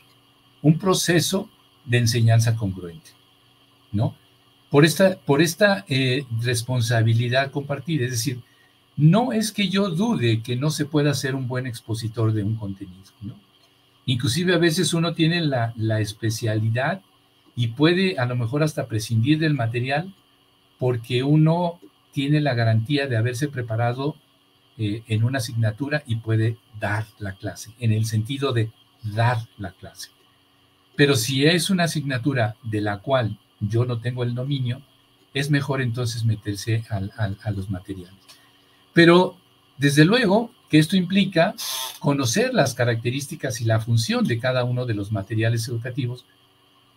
un proceso de enseñanza congruente, ¿no? Por esta, por esta eh, responsabilidad compartida. Es decir, no es que yo dude que no se pueda ser un buen expositor de un contenido, ¿no? Inclusive a veces uno tiene la, la especialidad y puede a lo mejor hasta prescindir del material porque uno tiene la garantía de haberse preparado eh, en una asignatura y puede dar la clase, en el sentido de dar la clase. Pero si es una asignatura de la cual yo no tengo el dominio, es mejor entonces meterse a los materiales. Pero desde luego que esto implica conocer las características y la función de cada uno de los materiales educativos,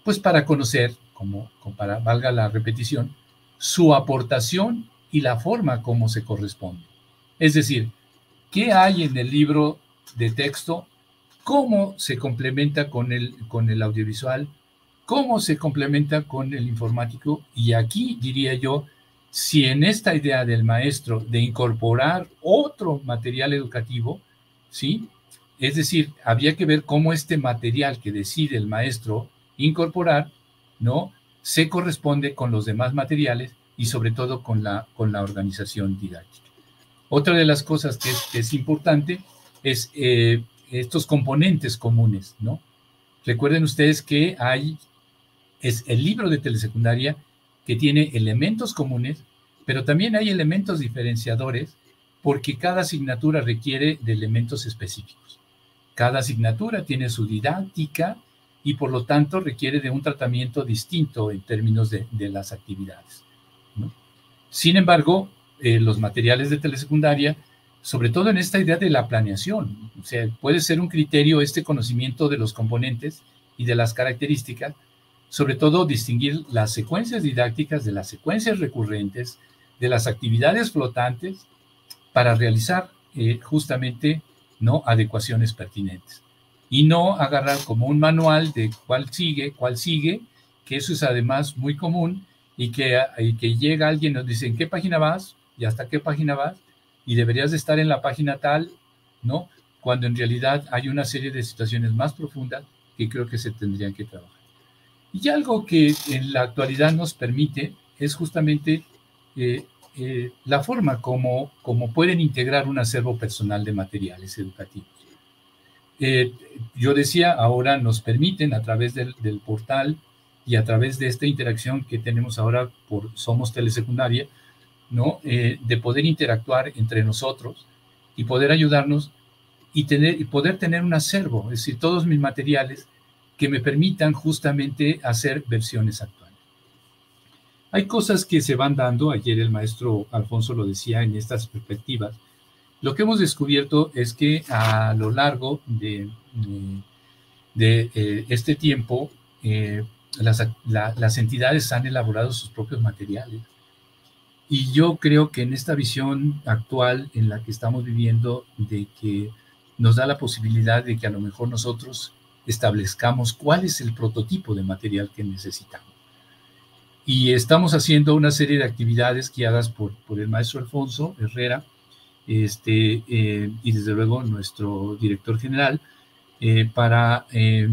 pues para conocer, como, para valga la repetición, su aportación y la forma como se corresponde. Es decir, ¿qué hay en el libro de texto? ¿Cómo se complementa con el, con el audiovisual? Cómo se complementa con el informático. Y aquí diría yo, si en esta idea del maestro de incorporar otro material educativo, ¿sí? Es decir, había que ver cómo este material que decide el maestro incorporar, ¿no? Se corresponde con los demás materiales y sobre todo con la, con la organización didáctica. Otra de las cosas que es, importante es eh, estos componentes comunes, ¿no? Recuerden ustedes que hay, es el libro de telesecundaria que tiene elementos comunes, pero también hay elementos diferenciadores porque cada asignatura requiere de elementos específicos. Cada asignatura tiene su didáctica y por lo tanto requiere de un tratamiento distinto en términos de, las actividades. Sin embargo, eh, los materiales de telesecundaria, sobre todo en esta idea de la planeación, o sea, puede ser un criterio este conocimiento de los componentes y de las características, sobre todo distinguir las secuencias didácticas de las secuencias recurrentes, de las actividades flotantes, para realizar eh, justamente no adecuaciones pertinentes y no agarrar como un manual de cuál sigue, cuál sigue, que eso es además muy común y que, que llega alguien y nos dice, ¿en qué página vas? ¿Y hasta qué página vas? Y deberías de estar en la página tal, ¿no? Cuando en realidad hay una serie de situaciones más profundas que creo que se tendrían que trabajar. Y algo que en la actualidad nos permite es justamente eh, eh, la forma como, como pueden integrar un acervo personal de materiales educativos. Eh, yo decía, ahora nos permiten a través del, portal y a través de esta interacción que tenemos ahora por Somos Telesecundaria, ¿no? De poder interactuar entre nosotros y poder ayudarnos y, tener, y poder tener un acervo, es decir, todos mis materiales que me permitan justamente hacer versiones actuales. Hay cosas que se van dando, ayer el maestro Alfonso lo decía en estas perspectivas, lo que hemos descubierto es que a lo largo de, eh, este tiempo, eh, las, entidades han elaborado sus propios materiales. Y yo creo que en esta visión actual en la que estamos viviendo, de que nos da la posibilidad de que a lo mejor nosotros establezcamos cuál es el prototipo de material que necesitamos. Y estamos haciendo una serie de actividades guiadas por, por el maestro Alfonso Herrera, este, eh, y desde luego nuestro director general, eh, para eh,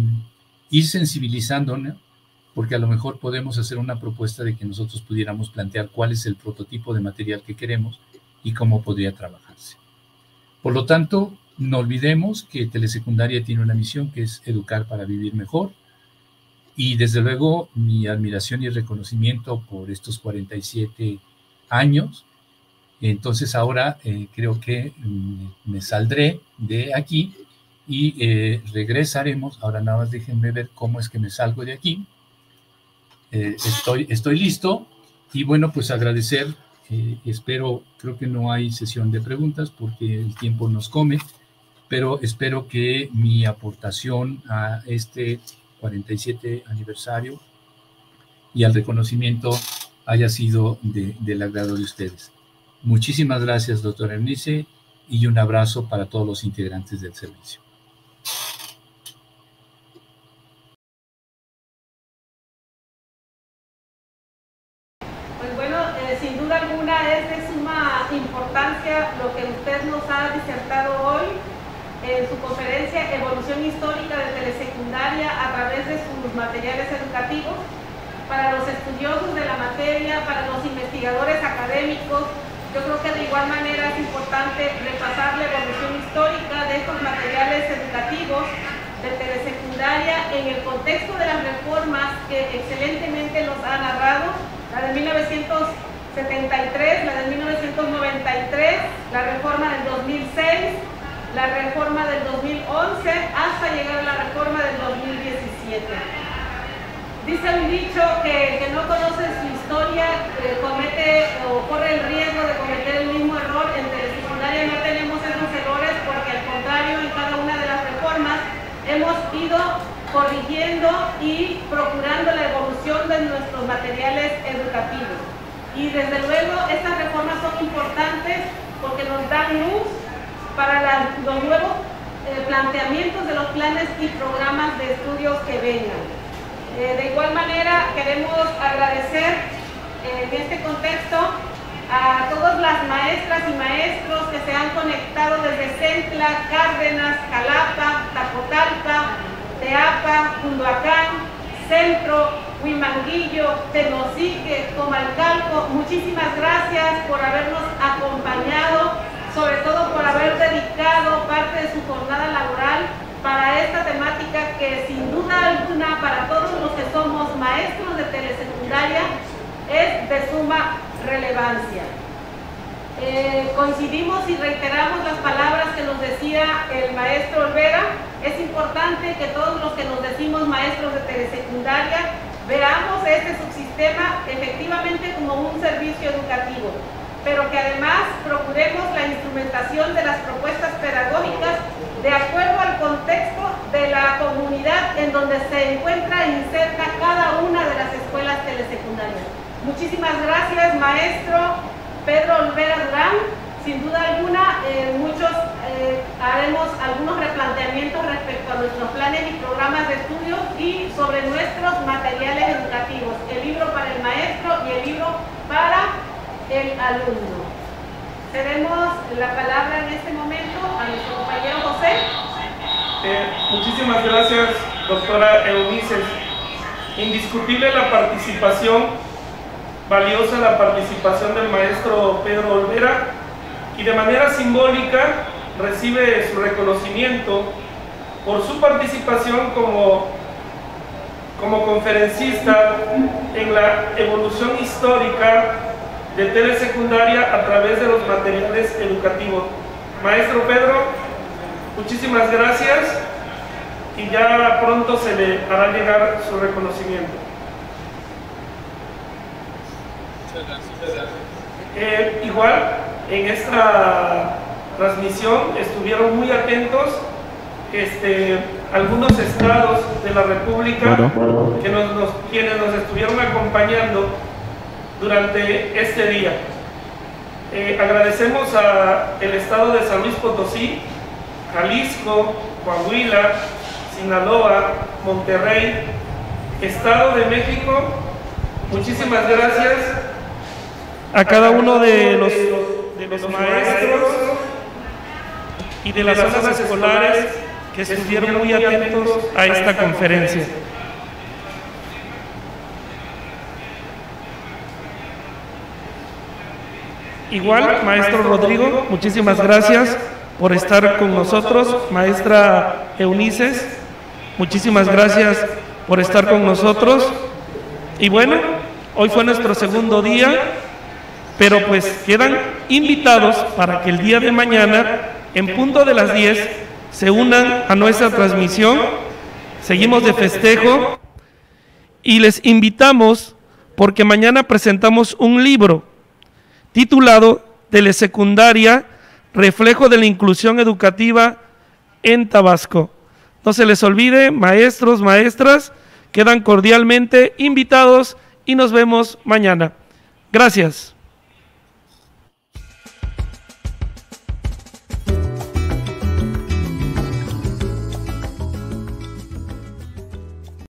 ir sensibilizando, porque a lo mejor podemos hacer una propuesta de que nosotros pudiéramos plantear cuál es el prototipo de material que queremos y cómo podría trabajarse. Por lo tanto, no olvidemos que Telesecundaria tiene una misión que es educar para vivir mejor. Y desde luego mi admiración y reconocimiento por estos 47 años entonces ahora eh, creo que mm, me saldré de aquí y eh, regresaremos. Ahora nada más déjenme ver cómo es que me salgo de aquí. Eh, estoy, estoy listo y bueno, pues agradecer. espero, creo que no hay sesión de preguntas porque el tiempo nos come, pero espero que mi aportación a este 47 aniversario y al reconocimiento haya sido del agrado de ustedes. Muchísimas gracias, doctor Ernice, y un abrazo para todos los integrantes del servicio. Pues bueno, eh, sin duda alguna es de suma importancia lo que usted nos ha disertado hoy en su conferencia Evolución Histórica de Telesecundaria a través de sus materiales educativos para los estudiosos de la materia, para los investigadores académicos, yo creo que de igual manera es importante repasar la evolución histórica de estos materiales educativos de telesecundaria en el contexto de las reformas que excelentemente nos ha narrado, la de 1973, la de 1993, la reforma del 2006, la reforma del 2011, hasta llegar a la reforma del 2017. Dice un dicho que que no conoce su historia eh, comete o corre el riesgo de cometer el mismo error. En telesecundaria no tenemos esos errores porque al contrario en cada una de las reformas hemos ido corrigiendo y procurando la evolución de nuestros materiales educativos. Y desde luego estas reformas son importantes porque nos dan luz para los nuevos eh, planteamientos de los planes y programas de estudios que vengan. Eh, de igual manera, queremos agradecer eh, en este contexto a todas las maestras y maestros que se han conectado desde Centla, Cárdenas, Jalapa, Tapotalpa, Teapa, Cunduacán, Centro, Huimanguillo, Tenosique, Comalcalco. Muchísimas gracias por habernos acompañado, sobre todo por haber dedicado parte de su jornada laboral para esta temática que sin duda alguna para todos los que somos maestros de telesecundaria es de suma relevancia. Eh, coincidimos y reiteramos las palabras que nos decía el maestro Olvera. Es importante que todos los que nos decimos maestros de telesecundaria veamos este subsistema efectivamente como un servicio educativo, pero que además procuremos la instrumentación de las propuestas pedagógicas de acuerdo al contexto de la comunidad en donde se encuentra inserta cada una de las escuelas telesecundarias. Muchísimas gracias, maestro Pedro Olvera Durán. Sin duda alguna, eh, muchos eh, haremos algunos replanteamientos respecto a nuestros planes y programas de estudio y sobre nuestros materiales educativos, el libro para el maestro y el libro para el alumno. Cedemos la palabra en este momento a nuestro compañero José. Eh, muchísimas gracias, doctora Eunice. Indiscutible la participación valiosa la participación del maestro Pedro Olvera y de manera simbólica recibe su reconocimiento por su participación como, como conferencista en la evolución histórica de telesecundaria a través de los materiales educativos. Maestro Pedro, muchísimas gracias y ya pronto se le hará llegar su reconocimiento. Eh, igual, en esta transmisión estuvieron muy atentos este, algunos estados de la República que nos, quienes nos estuvieron acompañando durante este día. Eh, agradecemos al estado de San Luis Potosí, Jalisco, Coahuila, Sinaloa, Monterrey, Estado de México. Muchísimas gracias a cada uno de los, de los maestros y de las zonas escolares que estuvieron muy atentos a esta conferencia. Igual, maestro Rodrigo, muchísimas gracias por estar con nosotros. Maestra Eunices, muchísimas gracias por estar con nosotros. Y bueno, hoy fue nuestro segundo día pero pues quedan invitados para que el día de mañana, en punto de las 10, se unan a nuestra transmisión. Seguimos de festejo y les invitamos porque mañana presentamos un libro titulado Telesecundaria, reflejo de la inclusión educativa en Tabasco. No se les olvide, maestros, maestras, quedan cordialmente invitados y nos vemos mañana. Gracias.